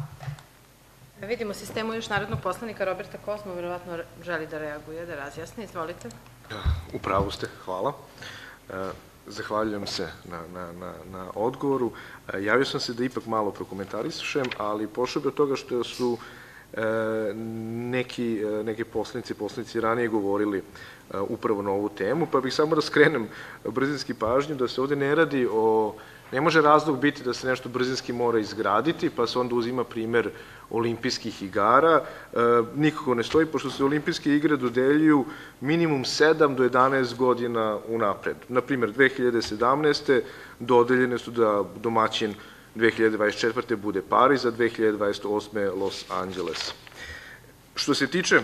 Vidimo u sistemu još narodnog poslanika Roberta Kosmo, verovatno želi da reaguje, da razjasne. Izvolite. U pravu ste, hvala. E, zahvaljujem se na, na, na, na odgovoru. E, javio sam se da ipak malo prokomentarišem, ali pošao bi od toga što su e, neki, neke poslanici, poslanici ranije govorili upravo na ovu temu, pa bih samo da skrenem brzinski pažnju da se ovde ne radi o Ne može razlog biti da se nešto brzinski mora izgraditi, pa se onda uzima primer olimpijskih igara. E, nikako ne stoji, pošto se olimpijske igre dodeljuju minimum 7 do 11 godina unapred. Naprimer, 2017. dodeljene su da domaćin 2024. bude Pariz, a 2028. Los Angeles. Što se tiče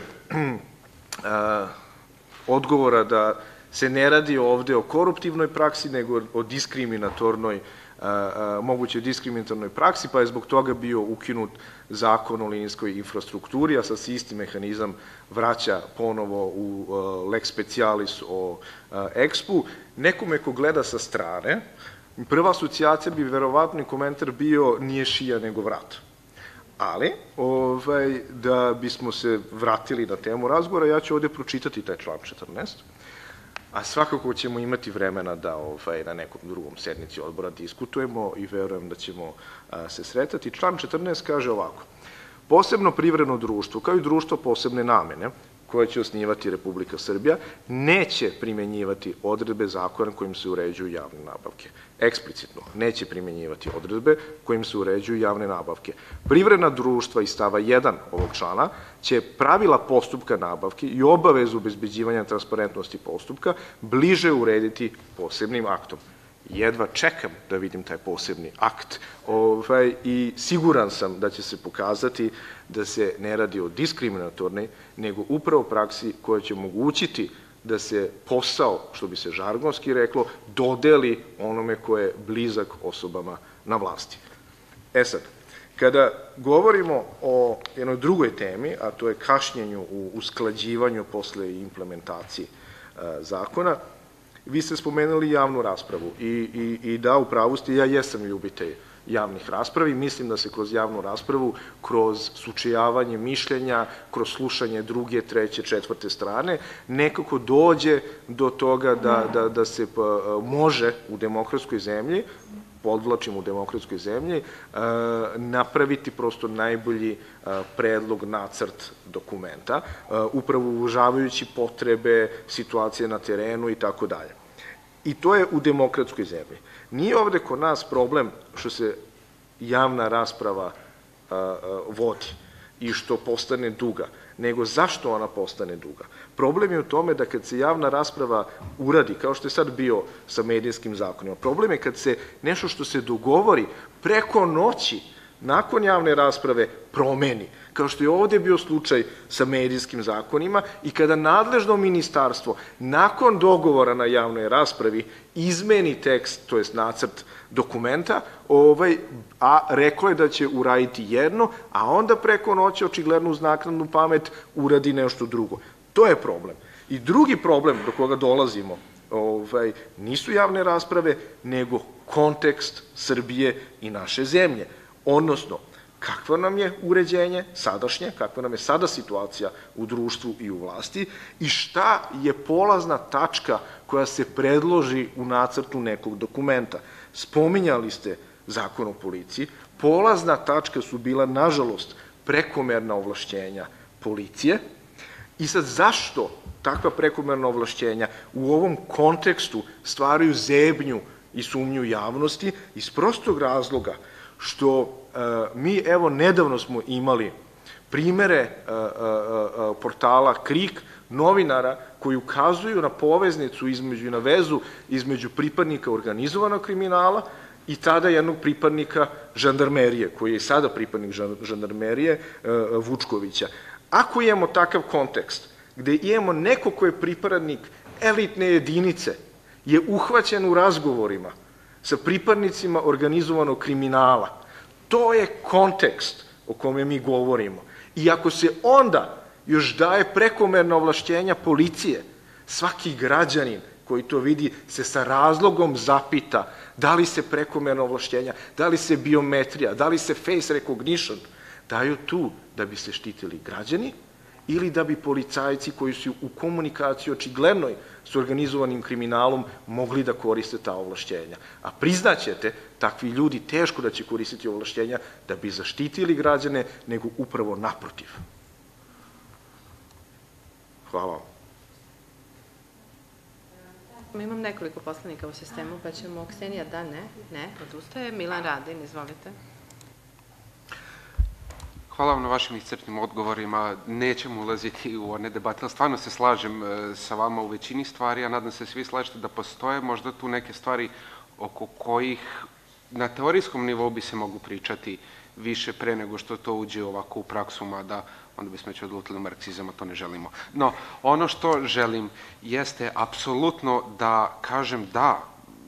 a, odgovora da se ne radi ovde o koruptivnoj praksi, nego o diskriminatornoj, mogućoj diskriminatornoj praksi, pa je zbog toga bio ukinut zakon o linijskoj infrastrukturi, a sad se isti mehanizam vraća ponovo u lex specialis o expu. Nekome ko gleda sa strane, prva asocijacija bi verovatno i komentar bio nije šija nego vrat. Ali, ovaj, da bismo se vratili na temu razgovora, ja ću ovde pročitati taj član 14 a svakako ćemo imati vremena da ovaj, na nekom drugom sednici odbora diskutujemo i verujem da ćemo a, se sretati. Član 14 kaže ovako. Posebno privredno društvo, kao i društvo posebne namene, koje će osnivati Republika Srbija, neće primenjivati odredbe zakona kojim se uređuju javne nabavke. Eksplicitno, neće primenjivati odredbe kojim se uređuju javne nabavke. Privredna društva iz stava 1 ovog člana će pravila postupka nabavke i obavezu obezbeđivanja transparentnosti postupka bliže urediti posebnim aktom jedva čekam da vidim taj posebni akt ovaj, i siguran sam da će se pokazati da se ne radi o diskriminatornoj, nego upravo praksi koja će omogućiti da se posao, što bi se žargonski reklo, dodeli onome ko je blizak osobama na vlasti. E sad, kada govorimo o jednoj drugoj temi, a to je kašnjenju u usklađivanju posle implementacije zakona, Vi ste spomenuli javnu raspravu i, i, i da, u pravu ste, ja jesam ljubitelj javnih raspravi. Mislim da se kroz javnu raspravu, kroz sučijavanje mišljenja, kroz slušanje druge, treće, četvrte strane, nekako dođe do toga da, da, da se pa, može u demokratskoj zemlji podvlačim u demokratskoj zemlji, e, napraviti prosto najbolji e, predlog, nacrt dokumenta, e, upravo uvažavajući potrebe, situacije na terenu i tako dalje. I to je u demokratskoj zemlji. Nije ovde kod nas problem što se javna rasprava vodi i što postane duga, nego zašto ona postane duga. Problem je u tome da kad se javna rasprava uradi, kao što je sad bio sa medijskim zakonima, problem je kad se nešto što se dogovori preko noći, nakon javne rasprave, promeni kao što je ovde bio slučaj sa medijskim zakonima i kada nadležno ministarstvo nakon dogovora na javnoj raspravi izmeni tekst, to jest nacrt dokumenta, ovaj, a reklo je da će uraditi jedno, a onda preko noći očigledno uz naknadnu pamet uradi nešto drugo. To je problem. I drugi problem do koga dolazimo ovaj, nisu javne rasprave, nego kontekst Srbije i naše zemlje. Odnosno, kakvo nam je uređenje sadašnje, kakva nam je sada situacija u društvu i u vlasti i šta je polazna tačka koja se predloži u nacrtu nekog dokumenta. Spominjali ste zakon o policiji, polazna tačka su bila, nažalost, prekomerna ovlašćenja policije. I sad zašto takva prekomerna ovlašćenja u ovom kontekstu stvaraju zebnju i sumnju javnosti? Iz prostog razloga što mi evo nedavno smo imali primere portala KRIK, novinara koji ukazuju na poveznicu između i na vezu između pripadnika organizovanog kriminala i tada jednog pripadnika žandarmerije, koji je i sada pripadnik žandarmerije, Vučkovića. Ako imamo takav kontekst, gde imamo neko ko je pripadnik elitne jedinice, je uhvaćen u razgovorima sa pripadnicima organizovanog kriminala, To je kontekst o kome mi govorimo. I ako se onda još daje prekomerna ovlašćenja policije, svaki građanin koji to vidi se sa razlogom zapita da li se prekomerna ovlašćenja, da li se biometrija, da li se face recognition daju tu da bi se štitili građani ili da bi policajci koji su u komunikaciji očiglednoj s organizovanim kriminalom mogli da koriste ta ovlašćenja. A priznaćete, takvi ljudi teško da će koristiti ovlašćenja da bi zaštitili građane, nego upravo naprotiv. Hvala vam. Imam nekoliko poslanika u sistemu, pa ćemo Ksenija da, ne, ne, odustaje. Milan Radin, izvolite. Hvala vam na vašim iscrpnim odgovorima. Nećemo ulaziti u one debate, ali stvarno se slažem e, sa vama u većini stvari, a nadam se svi slažete da postoje možda tu neke stvari oko kojih na teorijskom nivou bi se mogu pričati više pre nego što to uđe ovako u praksu, mada onda bismo već odlutili marksizam, a to ne želimo. No, ono što želim jeste apsolutno da kažem da,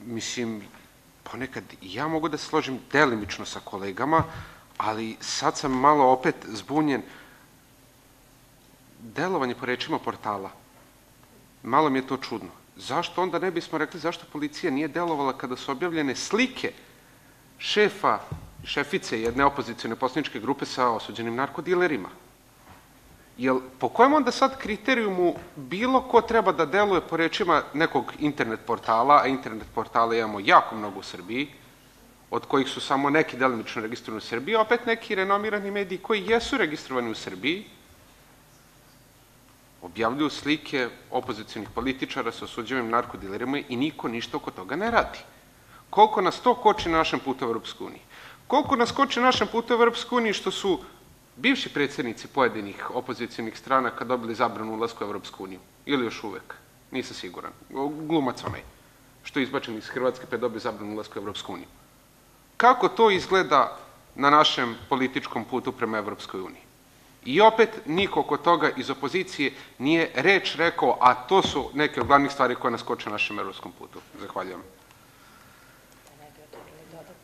mislim, ponekad ja mogu da se složim delimično sa kolegama, ali sad sam malo opet zbunjen. Delovanje po rečima portala, malo mi je to čudno. Zašto onda ne bismo rekli zašto policija nije delovala kada su objavljene slike šefa, šefice jedne opozicijone poslaničke grupe sa osuđenim narkodilerima? Jel, po kojem onda sad kriterijumu bilo ko treba da deluje po rečima nekog internet portala, a internet portala imamo jako mnogo u Srbiji, od kojih su samo neki delimično registrovani u Srbiji, opet neki renomirani mediji koji jesu registrovani u Srbiji, objavljuju slike opozicijonih političara sa osuđenim narkodilerima i niko ništa oko toga ne radi. Koliko nas to koči na našem putu u Evropsku uniji? Koliko nas koči na našem putu u Evropsku uniji što su bivši predsednici pojedinih opozicijonih stranaka dobili zabranu ulazka u Evropsku uniju? Ili još uvek? Nisam siguran. Glumac onaj, što je izbačen iz Hrvatske pa je dobio zabranu ulazka u Evropsku uniju. Kako to izgleda na našem političkom putu prema Evropskoj uniji? I opet niko kod toga iz opozicije nije reč rekao, a to su neke od glavnih stvari koje nas koče na našem evropskom putu. Zahvaljujem.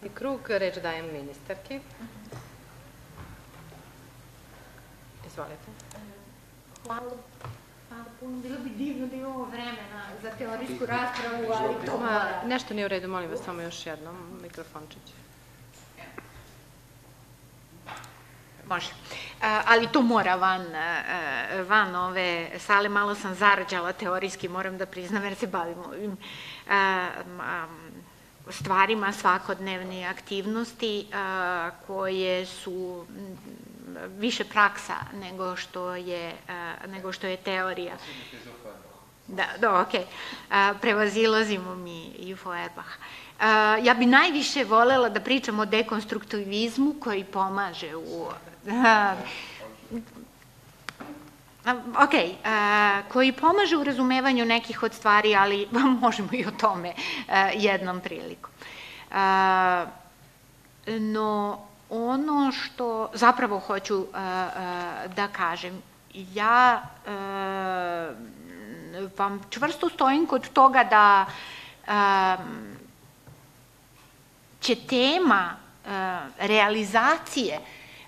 I krug, reč dajem ministarki. Izvolite. Hvala. Hvala puno. Bilo bi divno da imamo vremena za teorijsku raspravu, ali to mora. nešto nije u redu, molim vas, samo još jednom mikrofončić. Može. Ali to mora van, van ove sale. Malo sam zarađala teorijski, moram da priznam, jer se bavim ovim stvarima svakodnevne aktivnosti koje su više praksa nego što je, nego što je teorija. Da, da, okej. Prevazilazimo mi i u Feuerbach. A, ja bi najviše volela da pričam o dekonstruktivizmu koji pomaže u... Ok, a, koji pomaže u razumevanju nekih od stvari, ali možemo i o tome a, jednom prilikom. A, no, ono što zapravo hoću da kažem, ja vam čvrsto stojim kod toga da će tema realizacije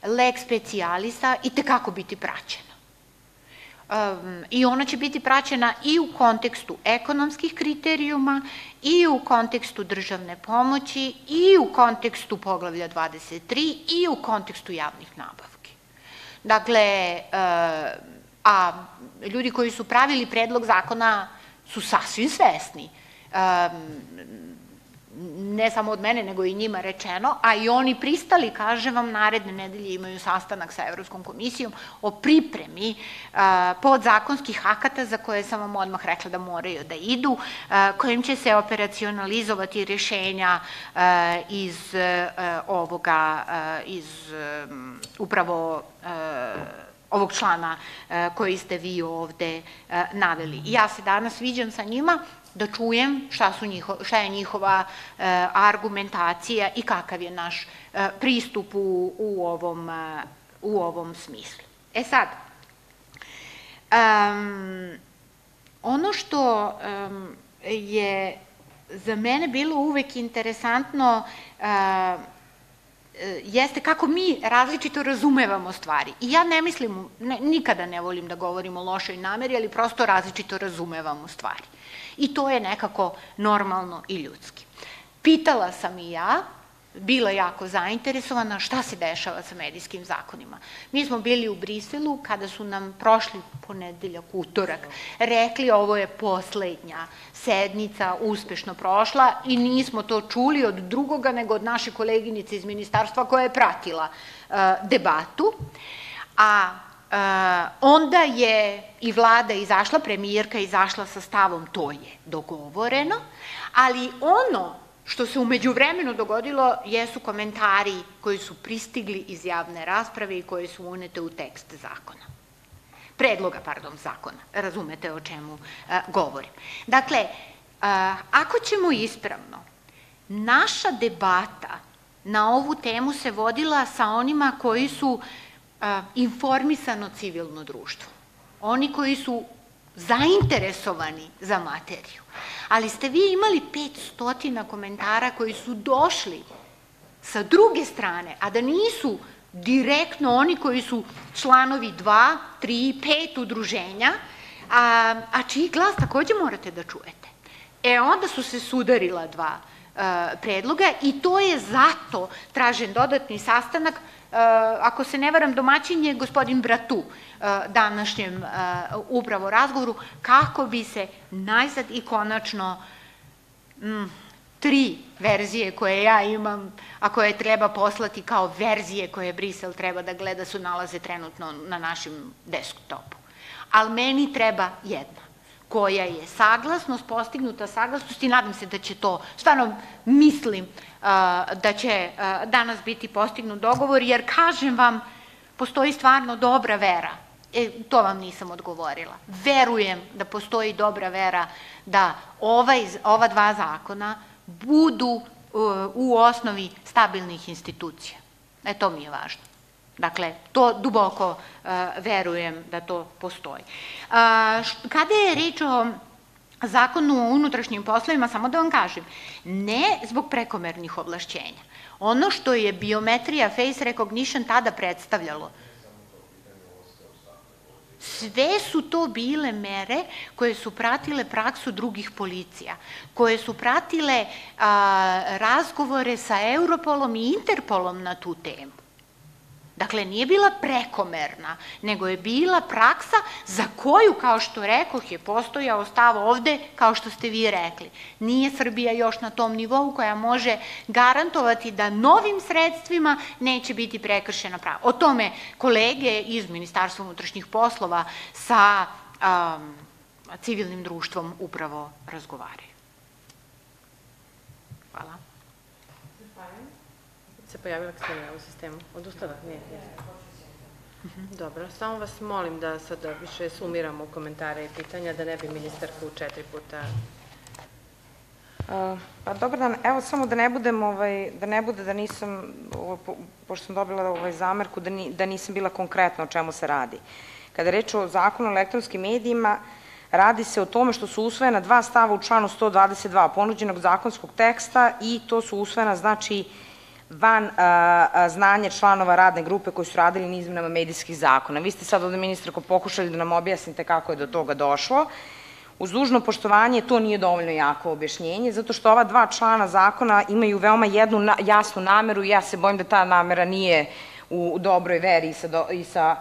lex specialisa i tekako biti praćena. Um, I ona će biti praćena i u kontekstu ekonomskih kriterijuma, i u kontekstu državne pomoći, i u kontekstu poglavlja 23, i u kontekstu javnih nabavki. Dakle, uh, a ljudi koji su pravili predlog zakona su sasvim svesni um, ne samo od mene, nego i njima rečeno, a i oni pristali, kaže vam, naredne nedelje imaju sastanak sa Evropskom komisijom o pripremi a, podzakonskih akata za koje sam vam odmah rekla da moraju da idu, a, kojim će se operacionalizovati rješenja a, iz ovoga, iz upravo ovog člana koji ste vi ovde naveli. Ja se danas viđam sa njima, da čujem šta, su njiho, šta je njihova e, argumentacija i kakav je naš e, pristup u, u, ovom, e, u ovom smislu. E sad, um, ono što um, je za mene bilo uvek interesantno uh, jeste kako mi različito razumevamo stvari. I ja ne mislim, ne, nikada ne volim da govorim o lošoj nameri, ali prosto različito razumevamo stvari. I to je nekako normalno i ljudski. Pitala sam i ja, bila jako zainteresovana šta se dešava sa medijskim zakonima. Mi smo bili u Briselu kada su nam prošli ponedeljak, utorak, rekli ovo je poslednja sednica uspešno prošla i nismo to čuli od drugoga nego od naše koleginice iz ministarstva koja je pratila uh, debatu. A onda je i vlada izašla, premijerka izašla sa stavom to je dogovoreno, ali ono što se umeđu vremenu dogodilo jesu komentari koji su pristigli iz javne rasprave i koji su unete u tekst zakona. Predloga, pardon, zakona. Razumete o čemu a, govorim. Dakle, a, ako ćemo ispravno, naša debata na ovu temu se vodila sa onima koji su informisano civilno društvo. Oni koji su zainteresovani za materiju. Ali ste vi imali 500 komentara koji su došli sa druge strane, a da nisu direktno oni koji su članovi 2, 3, 5 udruženja, a, a čiji glas takođe morate da čujete. E onda su se sudarila dva a, predloga i to je zato tražen dodatni sastanak ako se ne varam, domaćin je gospodin Bratu eh, današnjem eh, upravo razgovoru, kako bi se najzad i konačno mm, tri verzije koje ja imam, a koje treba poslati kao verzije koje Brisel treba da gleda, su nalaze trenutno na našem desktopu. Ali meni treba jedna koja je saglasnost, postignuta saglasnost i nadam se da će to, stvarno mislim da će danas biti postignut dogovor, jer kažem vam, postoji stvarno dobra vera. E, to vam nisam odgovorila. Verujem da postoji dobra vera da ovaj, ova dva zakona budu u osnovi stabilnih institucija. E, to mi je važno. Dakle, to duboko uh, verujem da to postoji. Uh, kada je reč o zakonu o unutrašnjim poslovima, samo da vam kažem, ne zbog prekomernih ovlašćenja. Ono što je biometrija face recognition tada predstavljalo, Sve su to bile mere koje su pratile praksu drugih policija, koje su pratile razgovore sa Europolom i Interpolom na tu temu. Dakle, nije bila prekomerna, nego je bila praksa za koju, kao što rekoh, je postojao stav ovde, kao što ste vi rekli. Nije Srbija još na tom nivou koja može garantovati da novim sredstvima neće biti prekršena prava. O tome kolege iz Ministarstva unutrašnjih poslova sa um, civilnim društvom upravo razgovaraju. Hvala se pojavila Ksenija u sistemu. Odustala? Nije. Dobro, samo vas molim da sada više sumiramo komentare i pitanja, da ne bi ministarka u četiri puta pa dobar dan, evo samo da ne budem, ovaj, da ne bude da nisam, po, pošto sam dobila ovaj zamerku, da, ni, da nisam bila konkretna o čemu se radi. Kada reč o zakonu o elektronskim medijima, radi se o tome što su usvojena dva stava u članu 122 ponuđenog zakonskog teksta i to su usvojena, znači, van znanje članova radne grupe koji su radili na izmenama medijskih zakona. Vi ste sad ovde, ministarko, pokušali da nam objasnite kako je do toga došlo. Uz dužno poštovanje, to nije dovoljno jako objašnjenje, zato što ova dva člana zakona imaju veoma jednu jasnu nameru i ja se bojim da ta namera nije u dobroj veri i sa, i sa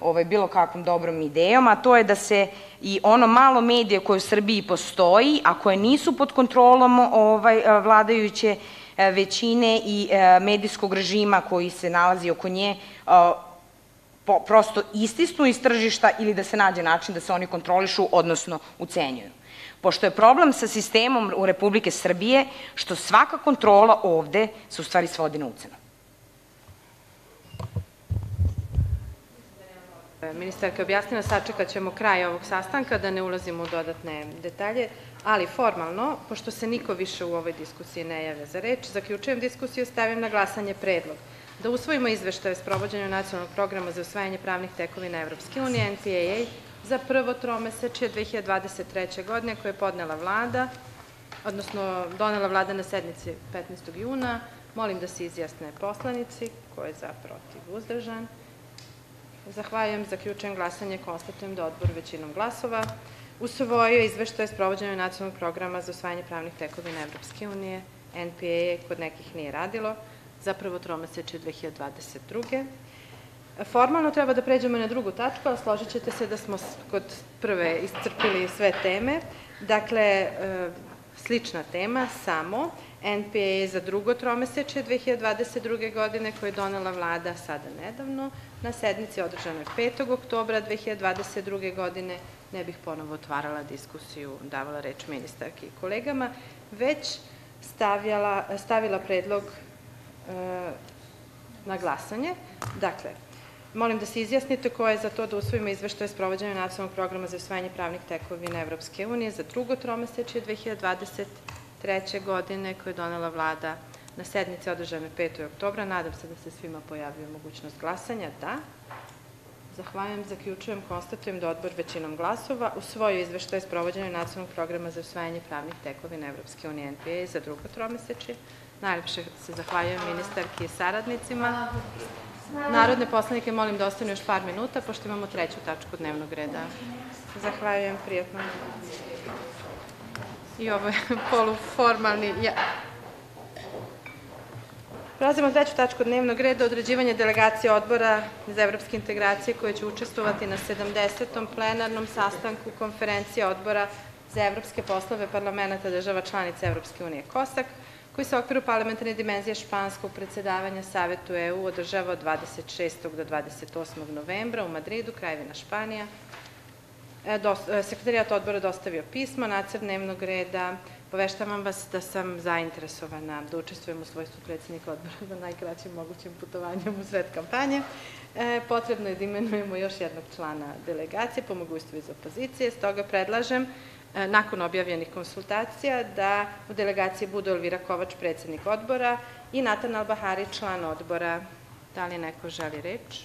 ovaj, bilo kakvom dobrom idejom, a to je da se i ono malo medije koje u Srbiji postoji, a koje nisu pod kontrolom ovaj, vladajuće većine i e, medijskog režima koji se nalazi oko nje e, prosto istisnu iz tržišta ili da se nađe način da se oni kontrolišu, odnosno ucenjuju. Pošto je problem sa sistemom u Republike Srbije, što svaka kontrola ovde se u stvari svodi na ucenu. Ministarka je objasnila, sačekat ćemo kraj ovog sastanka, da ne ulazimo u dodatne detalje, ali formalno, pošto se niko više u ovoj diskusiji ne javlja za reč, zaključujem diskusiju, stavim na glasanje predlog da usvojimo izveštaje o sprovođenju nacionalnog programa za usvajanje pravnih tekovina Evropske unije, NPAA, za prvo tromesečje 2023. godine koje je podnela vlada, odnosno donela vlada na sednici 15. juna. Molim da se izjasne poslanici, ko je za protiv uzdržan. Zahvaljujem, zaključujem glasanje, konstatujem da odbor većinom glasova usvojio izveštaje sprovođenja nacionalnog programa za osvajanje pravnih tekovina Evropske unije, NPA kod nekih nije radilo, zapravo tromeseče 2022. Formalno treba da pređemo na drugu tačku, ali složit ćete se da smo kod prve iscrpili sve teme. Dakle, e, slična tema, samo NPA za drugo tromeseče 2022. godine koje je donela vlada sada nedavno, na sednici održanoj 5. oktobra 2022. godine. Ne bih ponovo otvarala diskusiju, davala reč ministarki i kolegama, već stavljala, stavila predlog e, na glasanje. Dakle, molim da se izjasnite ko je za to da usvojimo izveštaje sprovođenja nacionalnog programa za usvajanje pravnih tekovina Evropske unije za drugo tromesečje 2023. godine koje je donela vlada na sednici održane 5. oktobra. Nadam se da se svima pojavljuje mogućnost glasanja. Da. Zahvaljujem, zaključujem, konstatujem da odbor većinom glasova usvojio izveštaje sprovođenja nacionalnog programa za usvajanje pravnih tekovina Evropske unije NPA za drugo tromesečje. Najlepše se zahvaljujem ministarki i saradnicima. Narodne poslanike molim da ostanu još par minuta, pošto imamo treću tačku dnevnog reda. Zahvaljujem, prijatno. I ovo je poluformalni... Ja. Prelazimo treću tačku dnevnog reda, određivanje delegacije odbora za evropske integracije koje će učestvovati na 70. plenarnom sastanku konferencije odbora za evropske poslove parlamenta država članica Evropske unije COSAC, koji se okviru parlamentarne dimenzije španskog predsedavanja Savetu EU održava od 26. do 28. novembra u Madridu, Krajevina Španija. E, e, Sekretarijat odbora dostavio pismo, nacrt dnevnog reda, Poveštavam vas da sam zainteresovana da učestvujem u svojstvu predsednika odbora za najkraćim mogućim putovanjem u svet kampanje. E, potrebno je da imenujemo još jednog člana delegacije, po mogućstvu iz opozicije, stoga predlažem E, nakon objavljenih konsultacija da u delegaciji budu Elvira Kovač, predsednik odbora i Natan Albahari, član odbora. Da li neko želi reč?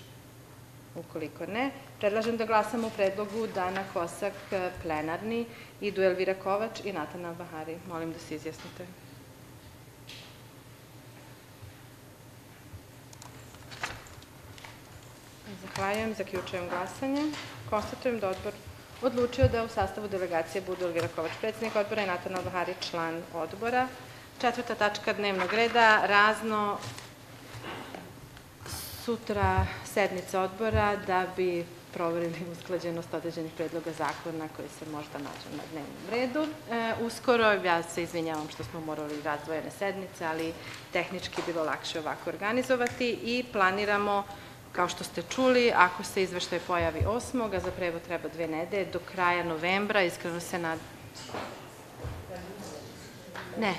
Ukoliko ne, predlažem da glasamo u predlogu Dana Kosak plenarni, idu Elvira Kovač i Natan Albahari. Molim da se izjasnite. Zahvaljujem, zaključujem glasanje. Konstatujem da odbor odlučio da u sastavu delegacije budu Elvira Kovač, predsednik odbora i Natan Albahari, član odbora. Četvrta tačka dnevnog reda, razno sutra sednica odbora da bi proverili usklađenost određenih predloga zakona koji se možda nađu na dnevnom redu. E, uskoro, ja se izvinjavam što smo morali razdvojene sednice, ali tehnički bilo lakše ovako organizovati i planiramo Kao što ste čuli, ako se izveštaj pojavi 8. a za prevod treba dve nedelje, do kraja novembra, iskreno se nad... Ne.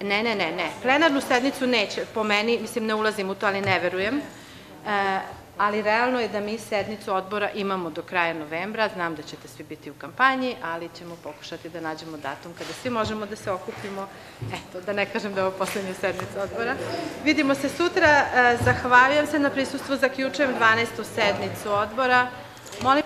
Ne, ne, ne, ne. Plenarnu sednicu neće, po meni, mislim ne ulazim u to, ali ne verujem. E, ali realno je da mi sednicu odbora imamo do kraja novembra, znam da ćete svi biti u kampanji, ali ćemo pokušati da nađemo datum kada svi možemo da se okupimo, eto, da ne kažem da je ovo poslednja sednica odbora. Vidimo se sutra, e, zahvaljujem se na prisustvu, zaključujem 12. sednicu odbora. Molim